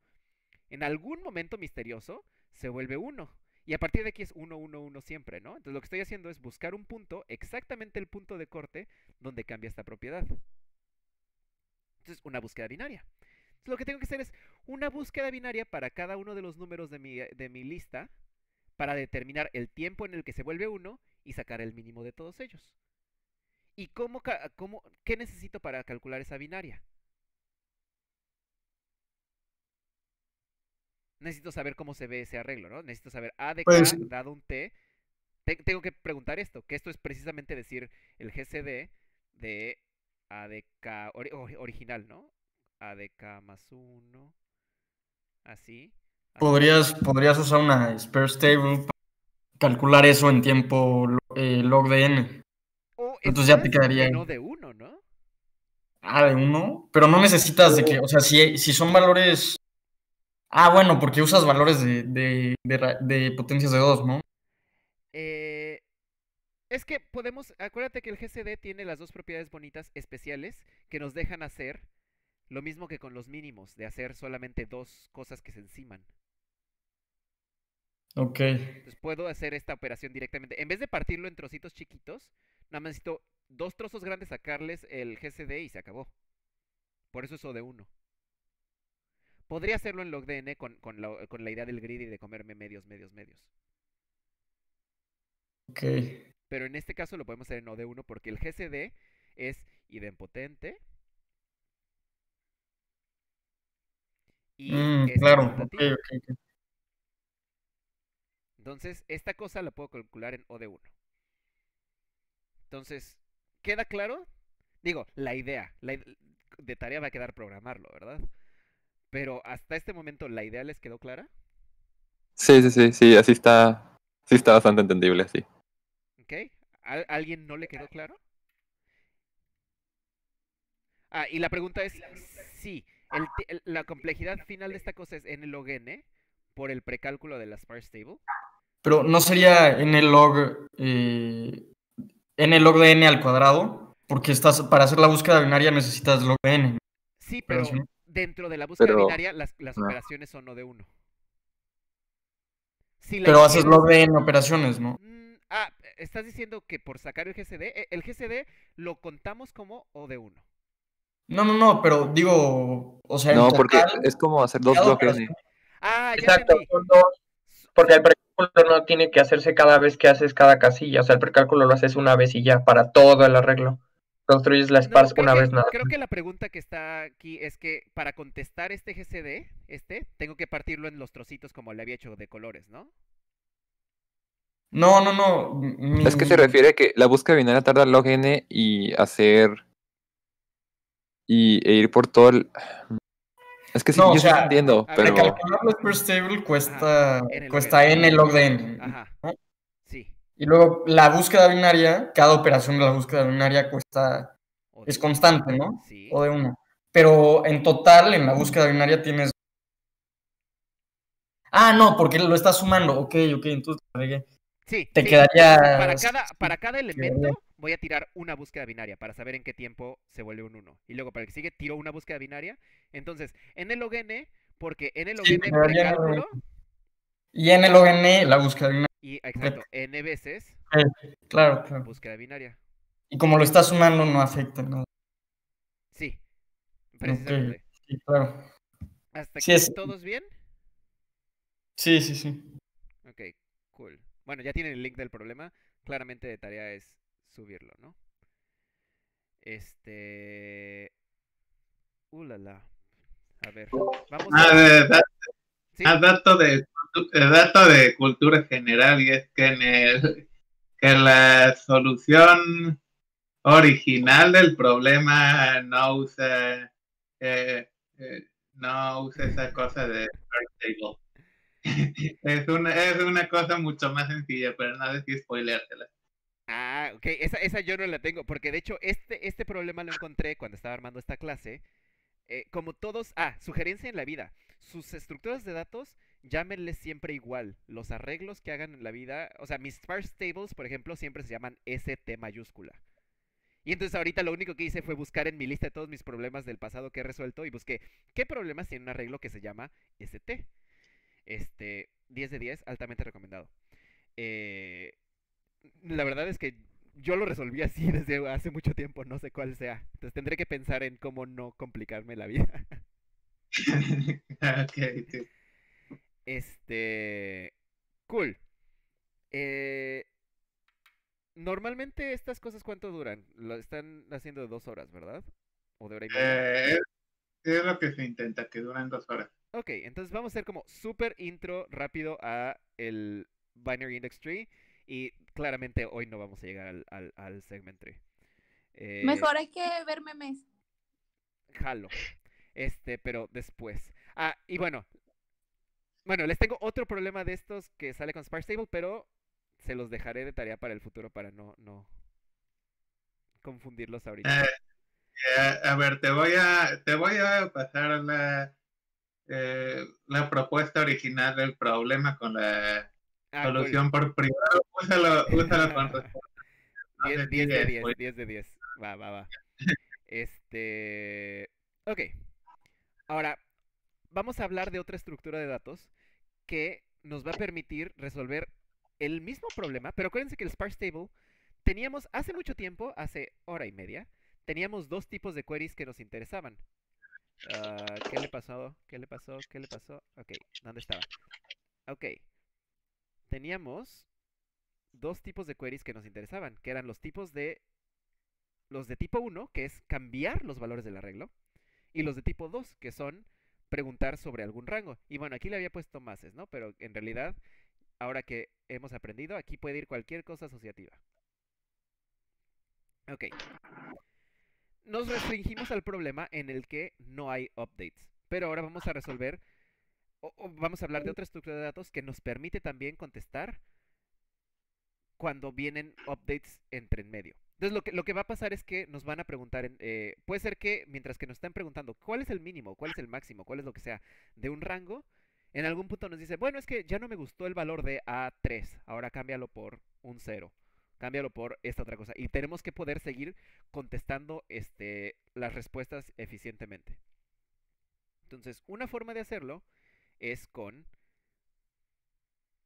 en algún momento misterioso se vuelve uno. Y a partir de aquí es 1, 1, 1 siempre, ¿no? Entonces lo que estoy haciendo es buscar un punto, exactamente el punto de corte donde cambia esta propiedad. Entonces, una búsqueda binaria. Entonces, lo que tengo que hacer es una búsqueda binaria para cada uno de los números de mi, de mi lista para determinar el tiempo en el que se vuelve uno y sacar el mínimo de todos ellos. ¿Y cómo, cómo, qué necesito para calcular esa binaria? Necesito saber cómo se ve ese arreglo, ¿no? Necesito saber A de K Pues- dado un T. Te- tengo que preguntar esto, que esto es precisamente decir el GCD de A de K ori- ori- original, ¿no? A de K más 1. Así. Podrías, podrías usar una Sparse Table para calcular eso en tiempo eh, log de n. Entonces ya te quedaría- en O de 1, ¿no? Ah, de uno. Pero no necesitas de que, o sea, si, si son valores. Ah, bueno, porque usas valores de, de, de potencias de 2, ¿no? Eh, es que podemos, acuérdate que el GCD tiene las dos propiedades bonitas especiales que nos dejan hacer lo mismo que con los mínimos, de hacer solamente dos cosas que se enciman. Ok. Entonces puedo hacer esta operación directamente. En vez de partirlo en trocitos chiquitos, nada más necesito dos trozos grandes, sacarles el GCD y se acabó. Por eso es O de 1. Podría hacerlo en logdn con, con, la, con la idea del grid y de comerme medios, medios, medios. Ok. Pero en este caso lo podemos hacer en O de 1 porque el GCD es idempotente. Y Mm, es claro, ok, conmutativo. ok, ok. Entonces, esta cosa la puedo calcular en O de 1. Entonces, ¿queda claro? Digo, la idea. La de tarea va a quedar programarlo, ¿verdad? Pero hasta este momento, ¿la idea les quedó clara? Sí, sí, sí, sí, así está. Sí está bastante entendible, así. ¿Ok? ¿Al- ¿Alguien no le quedó claro? Ah, y la pregunta es, sí, el el- la complejidad final de esta cosa es n log n por el precálculo de la sparse table. Pero no sería n log. eh, n log de n al cuadrado. Porque estás, para hacer la búsqueda binaria necesitas log de n. Sí, Pero dentro de la búsqueda Pero- binaria las, las no. operaciones son no de uno. Si Pero haces log de n operaciones, ¿no? Mm, ah, estás diciendo que por sacar el GCD, eh, el GCD lo contamos como O de 1. No, no, no, pero digo. O sea, No, porque total, es como hacer dos bloques. Ah, ya exacto, entendí. son dos, porque el precálculo no tiene que hacerse cada vez que haces cada casilla, o sea, el precálculo lo haces una vez y ya, para todo el arreglo. Construyes la sparse una que- vez nada. Creo que la pregunta que está aquí es que para contestar este GCD, este, tengo que partirlo en los trocitos como le había hecho de colores, ¿no? No, no, no. mi- Es que se refiere que la búsqueda binaria tarda log n y hacer. Y, e ir por todo el. Es que sí, No, o yo sí sea, entiendo, pero. Recalcular la Sparse Table cuesta, Ajá, n log cuesta n. log de n. Ajá. ¿no? Sí. Y luego la búsqueda binaria, cada operación de la búsqueda binaria cuesta, O es constante, ¿no? Sí. O de uno. Pero en total, en la búsqueda binaria tienes. Ah, no, porque lo estás sumando. Ok, ok, entonces. Sí, Te sí. quedaría. Para cada, para cada quedaría- elemento voy a tirar una búsqueda binaria para saber en qué tiempo se vuelve un 1. Y luego para el que sigue tiro una búsqueda binaria. Entonces, n log n, porque n log Sí, n precálculo Y n log n, la búsqueda binaria. y exacto, n veces Claro, claro. búsqueda binaria. Y como lo estás sumando, no afecta nada. Sí. Precisamente. Sí, claro. ¿Hasta Sí, aquí es- todos bien? Sí, sí, sí. Ok, cool. Bueno, ya tienen el link del problema. Claramente de tarea es subirlo, ¿no? Este... Uh, la, la. A ver, vamos a... de- da- ¿Sí? dato de eh, dato de cultura general y es que en el que la solución original del problema no usa eh, eh, no usa esa cosa de table. es una es una cosa mucho más sencilla, pero no sé si spoileártela. Ah, ok, esa, esa yo no la tengo, porque de hecho este, este problema lo encontré cuando estaba armando esta clase. eh, como todos, ah, sugerencia en la vida, sus estructuras de datos, llámenles siempre igual. Los arreglos que hagan en la vida, o sea, mis sparse tables, por ejemplo, siempre se llaman ST mayúscula. Y entonces ahorita lo único que hice fue buscar en mi lista de todos mis problemas del pasado que he resuelto y busqué qué problemas tienen un arreglo que se llama ST. Este, 10 de 10, altamente recomendado. Eh, la verdad es que yo lo resolví así desde hace mucho tiempo, no sé cuál sea. Entonces tendré que pensar en cómo no complicarme la vida. Ok, sí. Este. Cool. Eh, normalmente estas cosas cuánto duran? Lo están haciendo de dos horas, ¿verdad? O de hora y media. Eh, es lo que se intenta, que duran dos horas. Ok, entonces vamos a hacer como super intro rápido a el Binary Index Tree. Y claramente hoy no vamos a llegar al, al, al. Eh, Mejor hay que ver memes. jalo. Este, pero después. Ah, y bueno. Bueno, les tengo otro problema de estos que sale con Sparse Table, pero se los dejaré de tarea para el futuro para no, no confundirlos ahorita. Eh, eh, a ver, te voy a, te voy a pasar la, eh, la propuesta original del problema con la Ah, cool. solución por privado. Úsalo, úsalo con respuesta. No 10, sé 10 si de es 10, muy- 10 de 10. Va, va, va. Este. Ok. Ahora, vamos a hablar de otra estructura de datos que nos va a permitir resolver el mismo problema, pero acuérdense que el sparse table teníamos hace mucho tiempo, hace hora y media, teníamos dos tipos de queries que nos interesaban. Ah, ¿Qué le pasó? ¿Qué le pasó? ¿Qué le pasó? Ok, ¿dónde estaba? Ok. Teníamos dos tipos de queries que nos interesaban, que eran los tipos de los de tipo 1, que es cambiar los valores del arreglo, y los de tipo 2, que son preguntar sobre algún rango. Y bueno, aquí le había puesto mases, ¿no? Pero en realidad, ahora que hemos aprendido, aquí puede ir cualquier cosa asociativa. Ok. Nos restringimos al problema en el que no hay updates. Pero ahora vamos a resolver, o vamos a hablar de otra estructura de datos que nos permite también contestar cuando vienen updates entre en medio. Entonces lo que, lo que va a pasar es que nos van a preguntar, eh, puede ser que mientras que nos están preguntando cuál es el mínimo, cuál es el máximo, cuál es lo que sea de un rango, en algún punto nos dice, bueno, es que ya no me gustó el valor de A3, ahora cámbialo por un 0, cámbialo por esta otra cosa. Y tenemos que poder seguir contestando este, las respuestas eficientemente. Entonces, una forma de hacerlo es con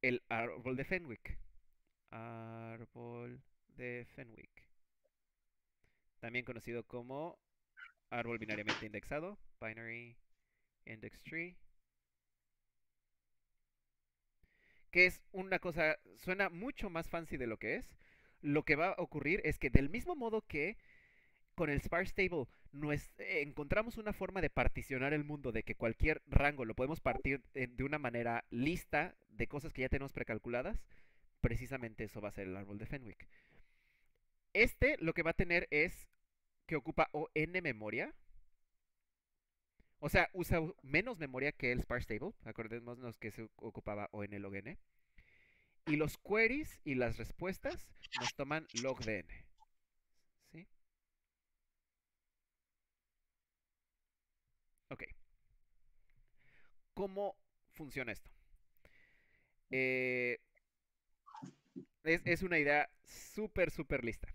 el árbol de Fenwick. Árbol de Fenwick. También conocido como árbol binariamente indexado, binary index tree. Que es una cosa, suena mucho más fancy de lo que es. Lo que va a ocurrir es que del mismo modo que con el sparse table eh, encontramos una forma de particionar el mundo, de que cualquier rango lo podemos partir eh, de una manera lista de cosas que ya tenemos precalculadas, precisamente eso va a ser el árbol de Fenwick. Este lo que va a tener es que ocupa o memoria. O sea, usa menos memoria que el sparse table. Acordémonos que se ocupaba o log n. Y los queries y las respuestas nos toman log de n. ¿Sí? Ok. ¿Cómo funciona esto? Eh, es, es una idea súper, súper lista.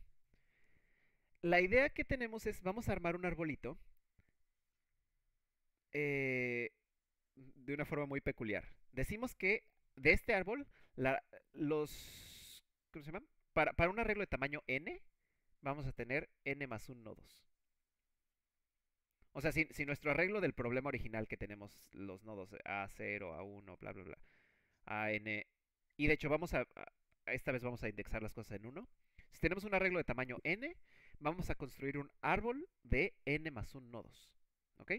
La idea que tenemos es, vamos a armar un arbolito eh, de una forma muy peculiar. Decimos que de este árbol, la- los, ¿cómo se llaman? Para, para un arreglo de tamaño n, vamos a tener n más un nodos. O sea, si, si nuestro arreglo del problema original que tenemos los nodos A0, A1, bla, bla, bla, AN, y de hecho vamos a, a- esta vez vamos a indexar las cosas en 1. Si tenemos un arreglo de tamaño n, vamos a construir un árbol de n más 1 nodos. ¿Ok?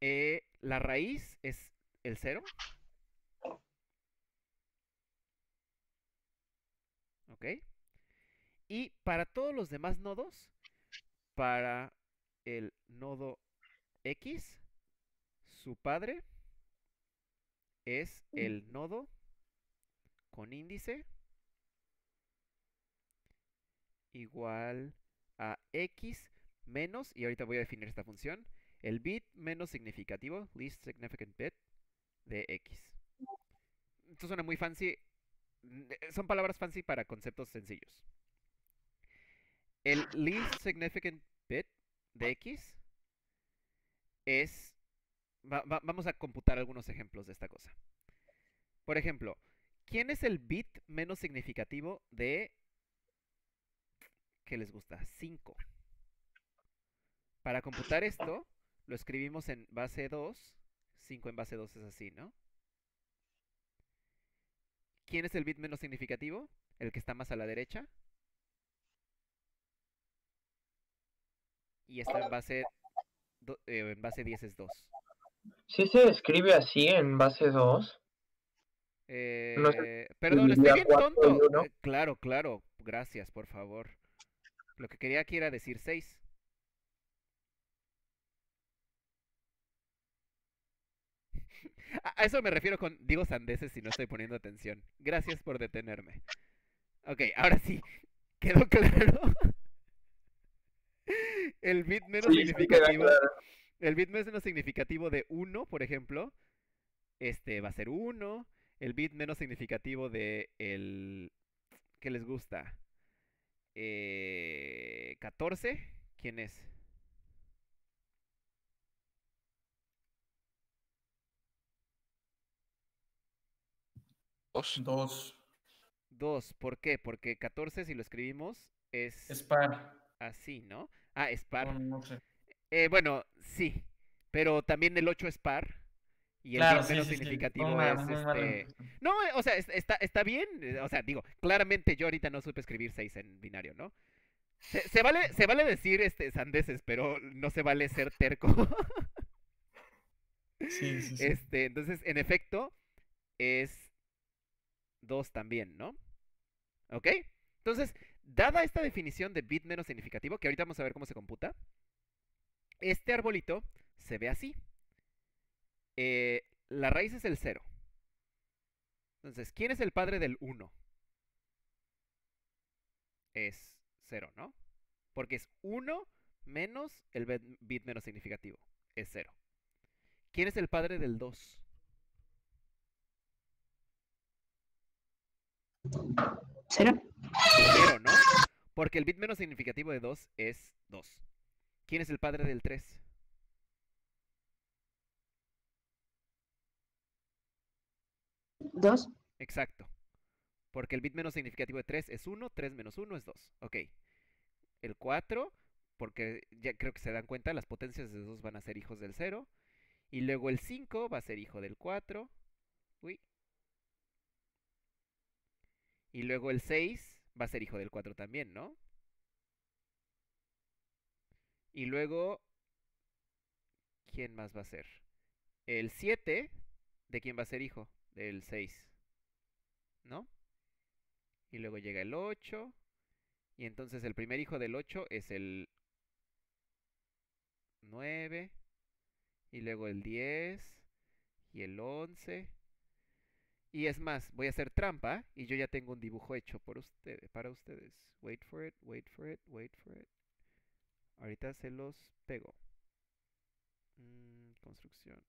Eh, la raíz es el 0. ¿Ok? Y para todos los demás nodos, para el nodo X, su padre es el nodo con índice igual a X menos, y ahorita voy a definir esta función, el bit menos significativo, least significant bit, de X. Esto suena muy fancy. eh, Son palabras fancy para conceptos sencillos. El least significant bit de X es... va- vamos a computar algunos ejemplos de esta cosa. Por ejemplo, ¿quién es el bit menos significativo de... ¿Qué les gusta? 5. Para computar esto, lo escribimos en base 2. 5 en base 2 es así, ¿no? ¿Quién es el bit menos significativo? El que está más a la derecha. Y está en base, do- eh, en base 10 es 2. ¿Sí se escribe así en base 2? No sé, Eh, perdón, estoy bien tonto. uno. Eh, Claro, claro. Gracias, por favor. Lo que quería aquí era decir 6. A eso me refiero con digo sandeces si no estoy poniendo atención. Gracias por detenerme. Ok, ahora sí. ¿Quedó claro? El bit menos Sí, significativo. claro. El bit menos significativo de 1, por ejemplo, este va a ser 1. El bit menos significativo de el... ¿Qué les gusta? Eh, 14. ¿Quién es? Dos. Dos. 2. ¿Por qué? Porque 14 si lo escribimos es Es par. así, ¿no? Ah, es par. No, no sé. Eh, bueno, sí. Pero también el 8 es par. Y el Claro, bit sí, menos sí, significativo es mal este... No, eh, o sea, es- está, está bien. eh, O sea, digo, claramente yo ahorita no supe escribir 6 en binario, ¿no? Se, se vale, se vale decir este sandeces, pero no se vale ser terco. Sí, sí, sí. Este, entonces, en efecto, es 2 también, ¿no? ¿Ok? Entonces, dada esta definición de bit menos significativo, que ahorita vamos a ver cómo se computa, este arbolito se ve así. Eh, la raíz es el 0. Entonces, ¿quién es el padre del 1? Es 0, ¿no? Porque es 1 menos el bit menos significativo. Es 0. ¿Quién es el padre del 2? ¿Cero? 0, ¿no? Porque el bit menos significativo de 2 es 2. ¿Quién es el padre del 3? ¿Dos? Exacto. Porque el bit menos significativo de 3 es 1, 3 menos 1 es 2. Ok. El 4, porque ya creo que se dan cuenta, las potencias de 2 van a ser hijos del 0. Y luego el 5 va a ser hijo del 4. Uy. Y luego el 6 va a ser hijo del 4 también, ¿no? Y luego... ¿Quién más va a ser? El 7, ¿de quién va a ser hijo? Del 6. ¿No? Y luego llega el 8. Y entonces el primer hijo del 8 es el 9. Y luego el 10. Y el 11. Y es más, voy a hacer trampa. Y yo ya tengo un dibujo hecho por ustedes, para ustedes. Wait for it, wait for it, wait for it. Ahorita se los pego. Mm, construcción.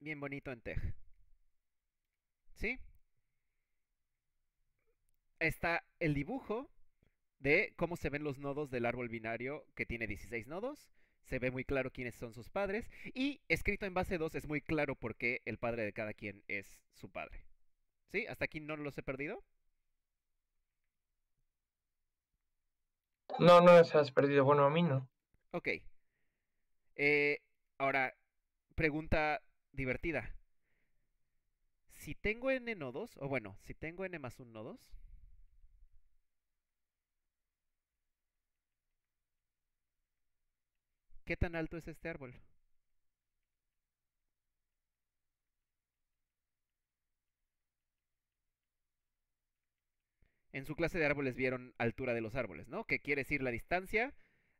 Bien bonito en Tej. ¿Sí? Está el dibujo de cómo se ven los nodos del árbol binario que tiene 16 nodos. Se ve muy claro quiénes son sus padres. Y escrito en base 2 es muy claro por qué el padre de cada quien es su padre. ¿Sí? ¿Hasta aquí no los he perdido? No, no las has perdido. Bueno, a mí no. Ok. Eh, ahora, pregunta divertida. Si tengo n nodos, o bueno, si tengo n más 1 nodos, ¿qué tan alto es este árbol? En su clase de árboles vieron altura de los árboles, ¿no? Que quiere decir la distancia,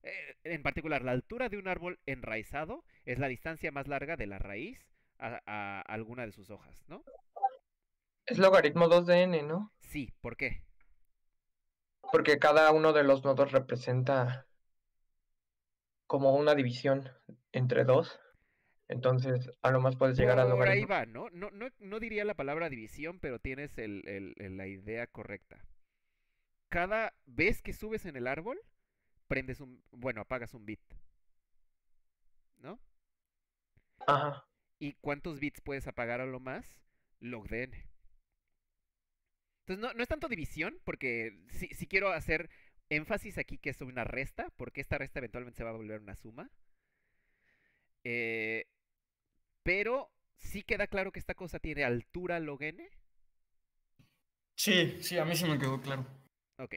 eh, en particular la altura de un árbol enraizado es la distancia más larga de la raíz a, a alguna de sus hojas, ¿no? Es logaritmo 2 de n, ¿no? Sí, ¿por qué? Porque cada uno de los nodos representa como una división entre dos. Entonces, a lo más puedes llegar a Por ahí logaritmo. va, ¿no? No, no, no diría la palabra división, pero tienes el- el- el- la idea correcta. Cada vez que subes en el árbol, prendes un, bueno, apagas un bit. ¿No? Ajá. ¿Y cuántos bits puedes apagar a lo más? Log de n. Entonces, no, no es tanto división, porque si, si quiero hacer énfasis aquí que es una resta, porque esta resta eventualmente se va a volver una suma. Eh, pero sí queda claro que esta cosa tiene altura log n. Sí, sí, a mí sí me quedó claro. Ok,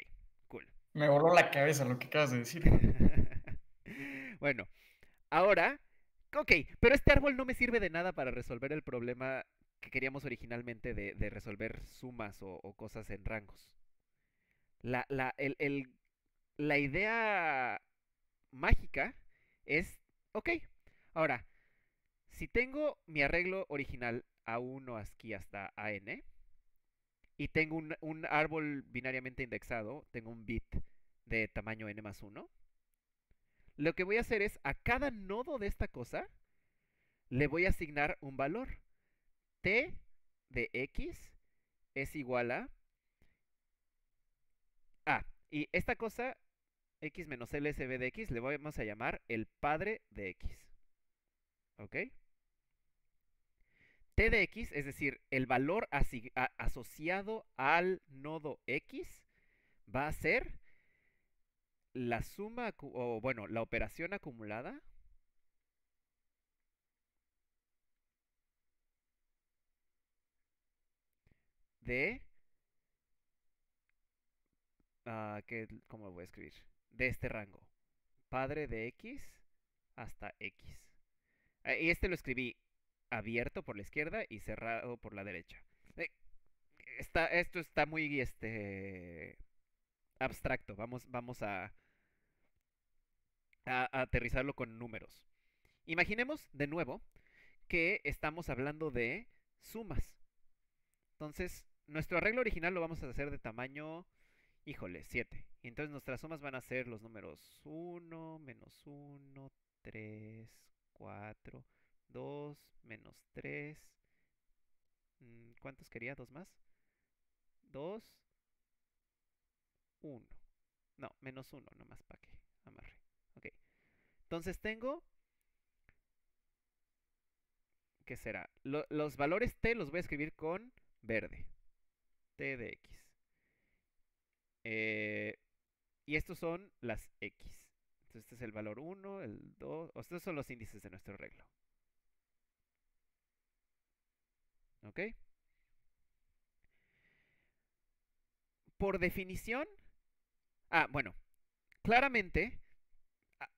cool. Me voló la cabeza lo que acabas de decir. bueno, ahora, ok, pero este árbol no me sirve de nada para resolver el problema que queríamos originalmente de, de resolver sumas o, o cosas en rangos. La, la, el- el- la idea mágica es, ok, ahora, si tengo mi arreglo original A1 aquí hasta AN, y tengo un, un árbol binariamente indexado, tengo un bit de tamaño n más 1, lo que voy a hacer es a cada nodo de esta cosa le voy a asignar un valor. t de x es igual a... Ah, y esta cosa, x menos lsb de x, le vamos a llamar el padre de x. ¿Ok? T de x, es decir, el valor asociado al nodo x, va a ser la suma, o bueno, la operación acumulada de... ah, ¿qué- ¿Cómo lo voy a escribir? De este rango. Padre de x hasta x. Ah, Y este lo escribí abierto por la izquierda y cerrado por la derecha. Eh, Está, esto está muy este, abstracto. Vamos, vamos a, a- aterrizarlo con números. Imaginemos de nuevo que estamos hablando de sumas. Entonces, nuestro arreglo original lo vamos a hacer de tamaño, híjole, 7. Y entonces nuestras sumas van a ser los números 1, menos 1, 3, 4, 2, menos 3. mm, ¿Cuántos quería? ¿Dos más? 2, 1. No, menos 1, nomás para que amarre. Ok. Entonces tengo... ¿Qué será? Lo- los valores t los voy a escribir con verde. t de x. Eh, y estos son las x. Entonces este es el valor 1, el 2. o Estos son los índices de nuestro arreglo. ¿Ok? Por definición... Ah, bueno. Claramente, a-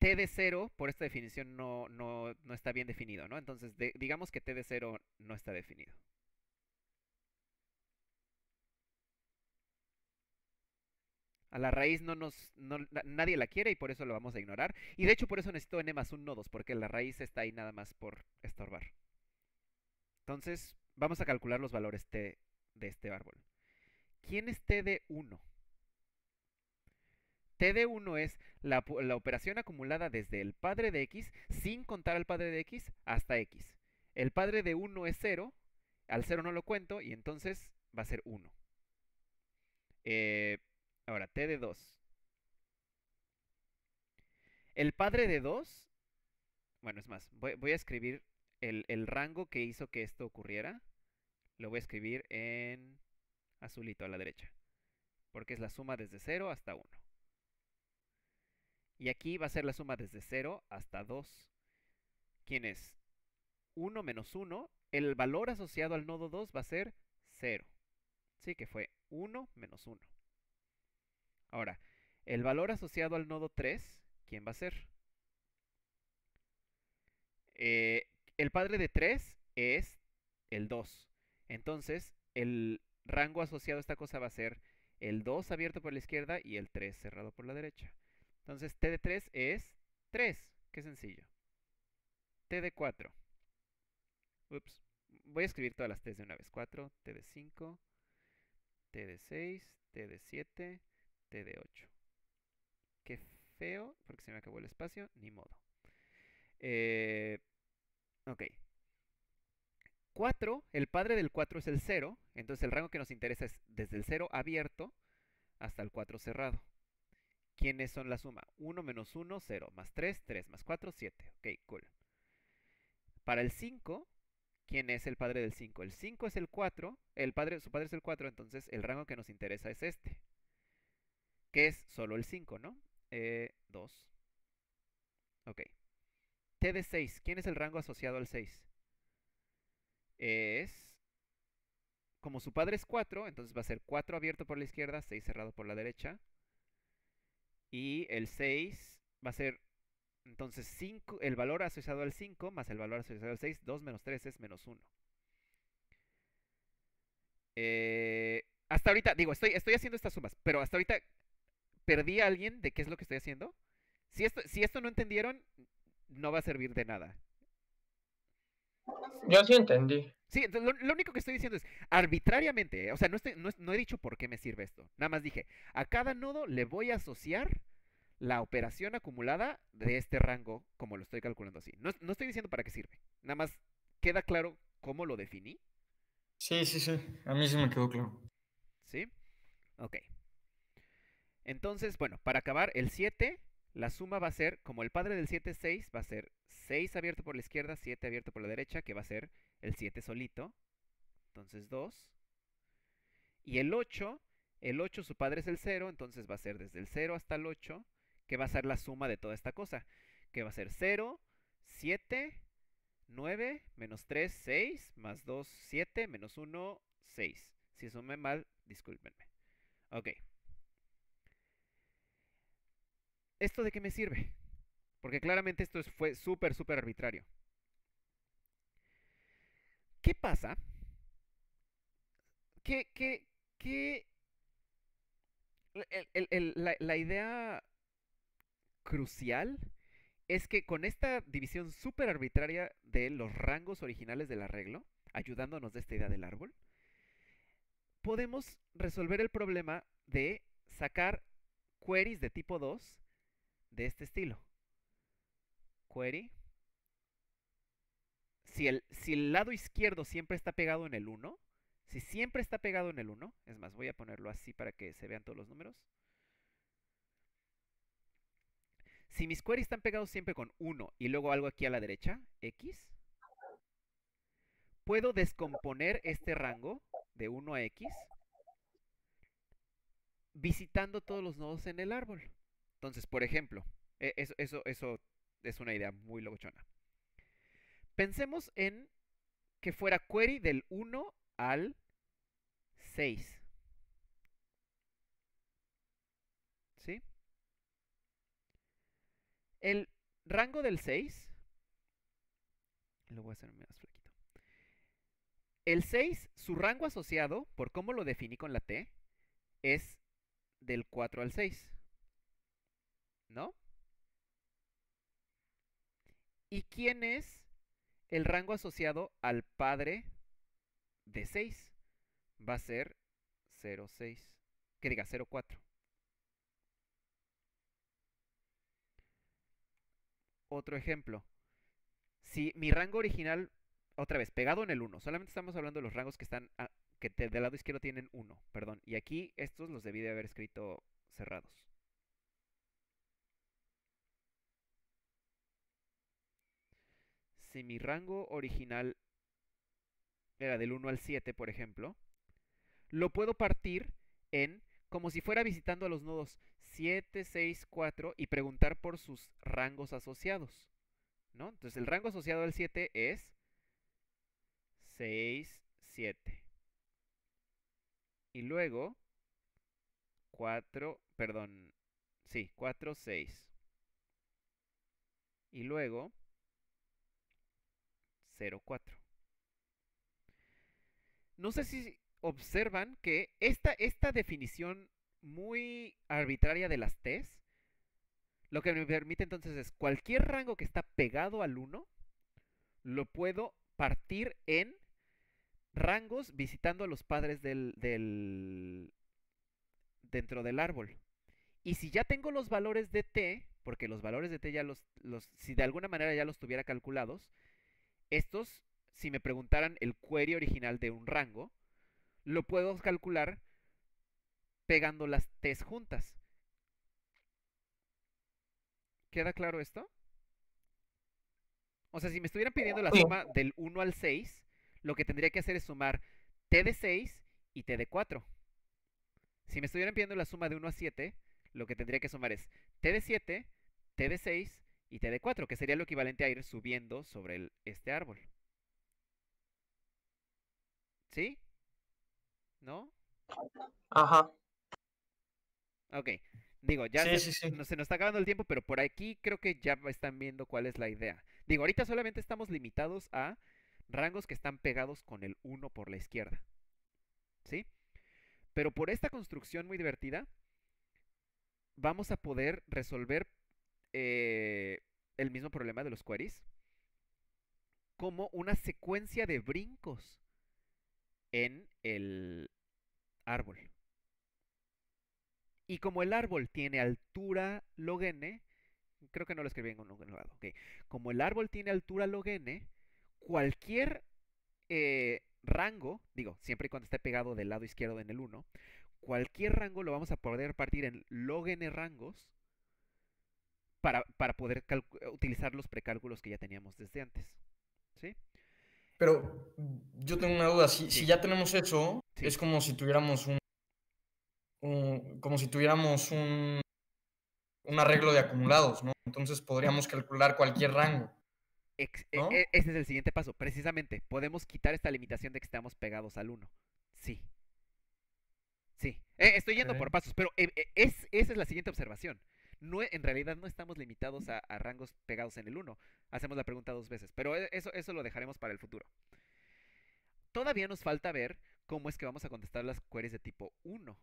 t de 0, por esta definición, no, no, no está bien definido, ¿no? Entonces, digamos que t de 0 no está definido. A la raíz no nos, no- na- nadie la quiere y por eso lo vamos a ignorar. Y de hecho por eso necesito n más un nodos, porque la raíz está ahí nada más por estorbar. Entonces, vamos a calcular los valores t de este árbol. ¿Quién es t de 1? t de 1 es la, la operación acumulada desde el padre de x, sin contar al padre de x, hasta x. El padre de 1 es 0, al 0 no lo cuento, y entonces va a ser 1. Eh, ahora, t de 2. El padre de 2, bueno, es más, voy, voy a escribir el, el rango que hizo que esto ocurriera. Lo voy a escribir en azulito a la derecha, porque es la suma desde 0 hasta 1. Y aquí va a ser la suma desde 0 hasta 2. ¿Quién es? 1 menos 1. El valor asociado al nodo 2 va a ser 0. Sí, que fue 1 menos 1. Ahora, el valor asociado al nodo 3, ¿quién va a ser? Eh, el padre de 3 es el 2. Entonces, el rango asociado a esta cosa va a ser el 2 abierto por la izquierda y el 3 cerrado por la derecha. Entonces, T de 3 es 3. Qué sencillo. T de 4. Ups. Voy a escribir todas las T's de una vez. 4, T de 5, T de 6, T de 7, T de 8. Qué feo, porque se me acabó el espacio, ni modo. Eh, ok. 4, el padre del 4 es el 0, entonces el rango que nos interesa es desde el 0 abierto hasta el 4 cerrado. ¿Quiénes son la suma? 1 menos 1, 0, más 3, 3, más 4, 7. Ok, cool. Para el 5, ¿quién es el padre del 5? El 5 es el 4, el padre, su padre es el 4, entonces el rango que nos interesa es este. Que es solo el 5, ¿no? 2. Eh, ok. T de 6, ¿quién es el rango asociado al 6? Es... Como su padre es 4, entonces va a ser 4 abierto por la izquierda, 6 cerrado por la derecha. Y el 6 va a ser, entonces, 5, el valor asociado al 5 más el valor asociado al 6, 2 menos 3 es menos 1. Eh, hasta ahorita, digo, estoy, estoy haciendo estas sumas, pero hasta ahorita perdí a alguien de qué es lo que estoy haciendo. Si esto, si esto no entendieron, no va a servir de nada. Yo sí entendí. Sí, lo, lo único que estoy diciendo es arbitrariamente, eh, o sea, no, estoy, no, no he dicho por qué me sirve esto. Nada más dije, a cada nodo le voy a asociar la operación acumulada de este rango, como lo estoy calculando así. No, no estoy diciendo para qué sirve. Nada más queda claro cómo lo definí. Sí, sí, sí. A mí sí me quedó claro. ¿Sí? Ok. Entonces, bueno, para acabar, el 7, la suma va a ser, como el padre del 7 es 6, va a ser 6 abierto por la izquierda, 7 abierto por la derecha, que va a ser el 7 solito. Entonces 2. Y el 8, el 8 su padre es el 0, entonces va a ser desde el 0 hasta el 8, que va a ser la suma de toda esta cosa. Que va a ser 0, 7, 9, menos 3, 6, más 2, 7, menos 1, 6. Si sumé mal, discúlpenme. Ok. ¿Esto de qué me sirve? Porque claramente esto es- fue súper, súper arbitrario. ¿Qué pasa? ¿Qué, qué, qué? la, la idea crucial es que con esta división súper arbitraria de los rangos originales del arreglo, ayudándonos de esta idea del árbol, podemos resolver el problema de sacar queries de tipo 2 de este estilo. Query. Si el, si el lado izquierdo siempre está pegado en el 1, si siempre está pegado en el 1, es más, voy a ponerlo así para que se vean todos los números. Si mis queries están pegados siempre con 1 y luego algo aquí a la derecha, X, puedo descomponer este rango de 1 a X visitando todos los nodos en el árbol. Entonces, por ejemplo, e- eso, eso, eso es una idea muy locochona. Pensemos en que fuera query del 1 al 6. ¿Sí? El rango del 6, lo voy a hacer más flaquito. El 6, su rango asociado, por cómo lo definí con la T, es del 4 al 6. ¿No? ¿Y quién es el rango asociado al padre de 6? Va a ser 0,6. Que diga 0,4. Otro ejemplo. Si mi rango original, otra vez, pegado en el 1, solamente estamos hablando de los rangos que están, que del lado izquierdo tienen 1, perdón. Y aquí estos los debí de haber escrito cerrados. Si mi rango original era del 1 al 7, por ejemplo, lo puedo partir en como si fuera visitando a los nodos 7, 6, 4 y preguntar por sus rangos asociados. ¿No? Entonces el rango asociado al 7 es 6, 7. Y luego 4, perdón, sí, 4, 6. Y luego 0, 4. No sé si observan que esta, esta definición muy arbitraria de las T's, lo que me permite entonces es cualquier rango que está pegado al 1, lo puedo partir en rangos visitando a los padres del, del dentro del árbol. Y si ya tengo los valores de t, porque los valores de t ya los, los si de alguna manera ya los tuviera calculados, estos, si me preguntaran el query original de un rango, lo puedo calcular pegando las t's juntas. ¿Queda claro esto? O sea, si me estuvieran pidiendo la suma del 1 al 6, lo que tendría que hacer es sumar t de 6 y t de 4. Si me estuvieran pidiendo la suma de 1 a 7, lo que tendría que sumar es t de 7, t de 6 y t de 4, que sería lo equivalente a ir subiendo sobre el- este árbol. ¿Sí? ¿No? Ajá. Ok. Digo, ya Sí, se, sí, sí. no- se nos está acabando el tiempo, pero por aquí creo que ya están viendo cuál es la idea. Digo, ahorita solamente estamos limitados a rangos que están pegados con el 1 por la izquierda. ¿Sí? Pero por esta construcción muy divertida, vamos a poder resolver eh, el mismo problema de los queries como una secuencia de brincos en el árbol. Y como el árbol tiene altura log n, creo que no lo escribí en un lado, ok. Como el árbol tiene altura log n, cualquier eh, rango, digo, siempre y cuando esté pegado del lado izquierdo en el 1, cualquier rango lo vamos a poder partir en log n rangos para, para poder utilizar los precálculos que ya teníamos desde antes. ¿Sí? Pero yo tengo una duda, si, si ya tenemos eso, Sí. es como si tuviéramos un, un- como si tuviéramos un, un arreglo de acumulados, ¿no? Entonces podríamos calcular cualquier rango. E- ¿No? e- ese es el siguiente paso. Precisamente, podemos quitar esta limitación de que estamos pegados al 1. Sí. Sí. Eh, estoy yendo por pasos, pero eh, eh, es, esa es la siguiente observación. No, e- en realidad no estamos limitados a, a rangos pegados en el 1. Hacemos la pregunta dos veces, pero e- eso, eso lo dejaremos para el futuro. Todavía nos falta ver cómo es que vamos a contestar las queries de tipo 1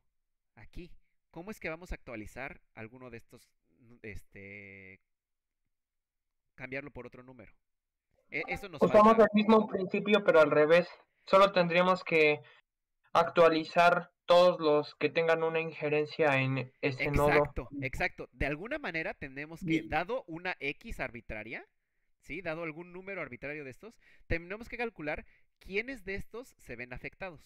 aquí. ¿Cómo es que vamos a actualizar alguno de estos, este, cambiarlo por otro número? E- Eso nos Usamos falta. el mismo principio, pero al revés. Solo tendríamos que actualizar todos los que tengan una injerencia en ese nodo. Exacto, exacto. De alguna manera tenemos que, dado una X arbitraria, ¿sí? Dado algún número arbitrario de estos, tenemos que calcular quiénes de estos se ven afectados.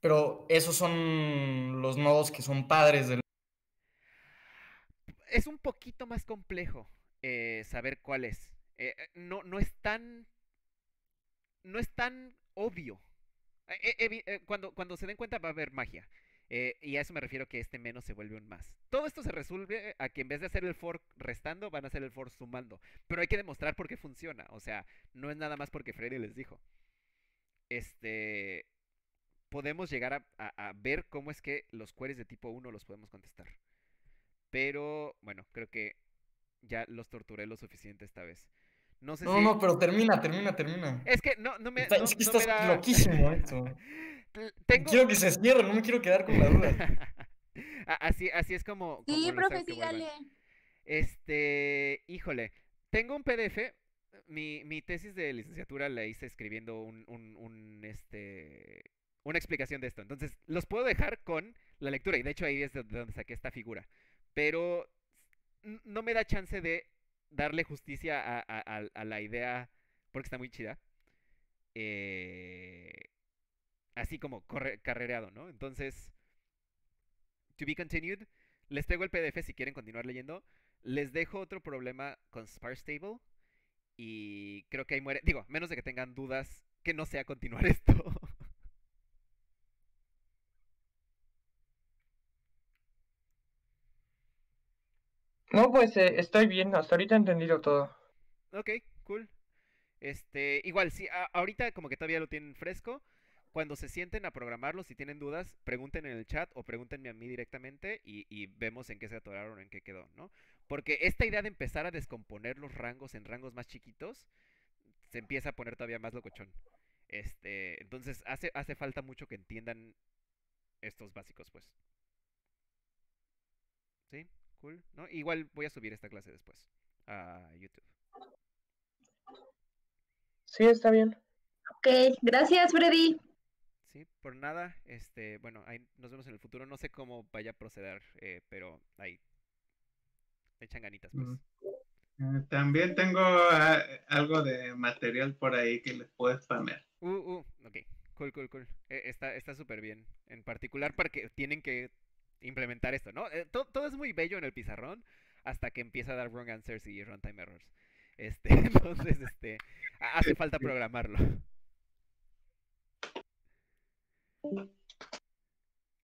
Pero esos son los nodos que son padres del... Es un poquito más complejo eh, saber cuál es. Eh, eh, no, no es tan. No es tan obvio. Eh, eh, eh, cuando, se den cuenta va a haber magia. Eh, y a eso me refiero que este menos se vuelve un más. Todo esto se resuelve a que en vez de hacer el for restando, van a hacer el for sumando. Pero hay que demostrar por qué funciona. O sea, no es nada más porque Freddy les dijo. Este. Podemos llegar a- a ver cómo es que los queries de tipo 1 los podemos contestar. Pero, bueno, creo que ya los torturé lo suficiente esta vez. No sé No, si. no, pero termina, termina, termina. Es que no, no me. Está- no- es que no me estás da- loquísimo esto. Tengo. Quiero que se cierre, no me quiero quedar con la duda. Así, así es como. como Sí, les profe, hago que vuelvan. sígale. Este, híjole, tengo un PDF. Mi, mi tesis de licenciatura la hice escribiendo un, un, un, este, una explicación de esto. Entonces, los puedo dejar con la lectura. Y de hecho ahí es de donde saqué esta figura. Pero no me da chance de darle justicia a, la idea, porque está muy chida. eh, así como corre- carrereado, ¿no? Entonces, to be continued. Les pego el PDF si quieren continuar leyendo. Les dejo otro problema con Sparse Table. Y creo que ahí muere. Digo, menos de que tengan dudas, que no sea continuar esto. No, pues eh, estoy bien, hasta ahorita he entendido todo. ok, cool. Este, igual, si a- ahorita como que todavía lo tienen fresco. Cuando se sienten a programarlo, si tienen dudas, pregunten en el chat o pregúntenme a mí directamente y, y vemos en qué se atoraron, en qué quedó, ¿no? Porque esta idea de empezar a descomponer los rangos en rangos más chiquitos se empieza a poner todavía más locochón. Este, entonces hace, hace falta mucho que entiendan estos básicos, pues. ¿Sí? Cool. ¿No? Igual voy a subir esta clase después a YouTube. Sí, está bien. Ok, gracias, Freddy. Sí, por nada. Este, bueno, ahí nos vemos en el futuro. No sé cómo vaya a proceder, eh, pero ahí. Le echan ganitas, pues. Mm. Eh, También tengo ah, algo de material por ahí que les puedo spamear. Uh, uh, ok. Cool, cool, cool. Eh, está está súper bien. En particular porque tienen que implementar esto, ¿no? Eh, to- todo es muy bello en el pizarrón hasta que empieza a dar wrong answers y runtime errors. Este, entonces, este, ha- hace falta programarlo.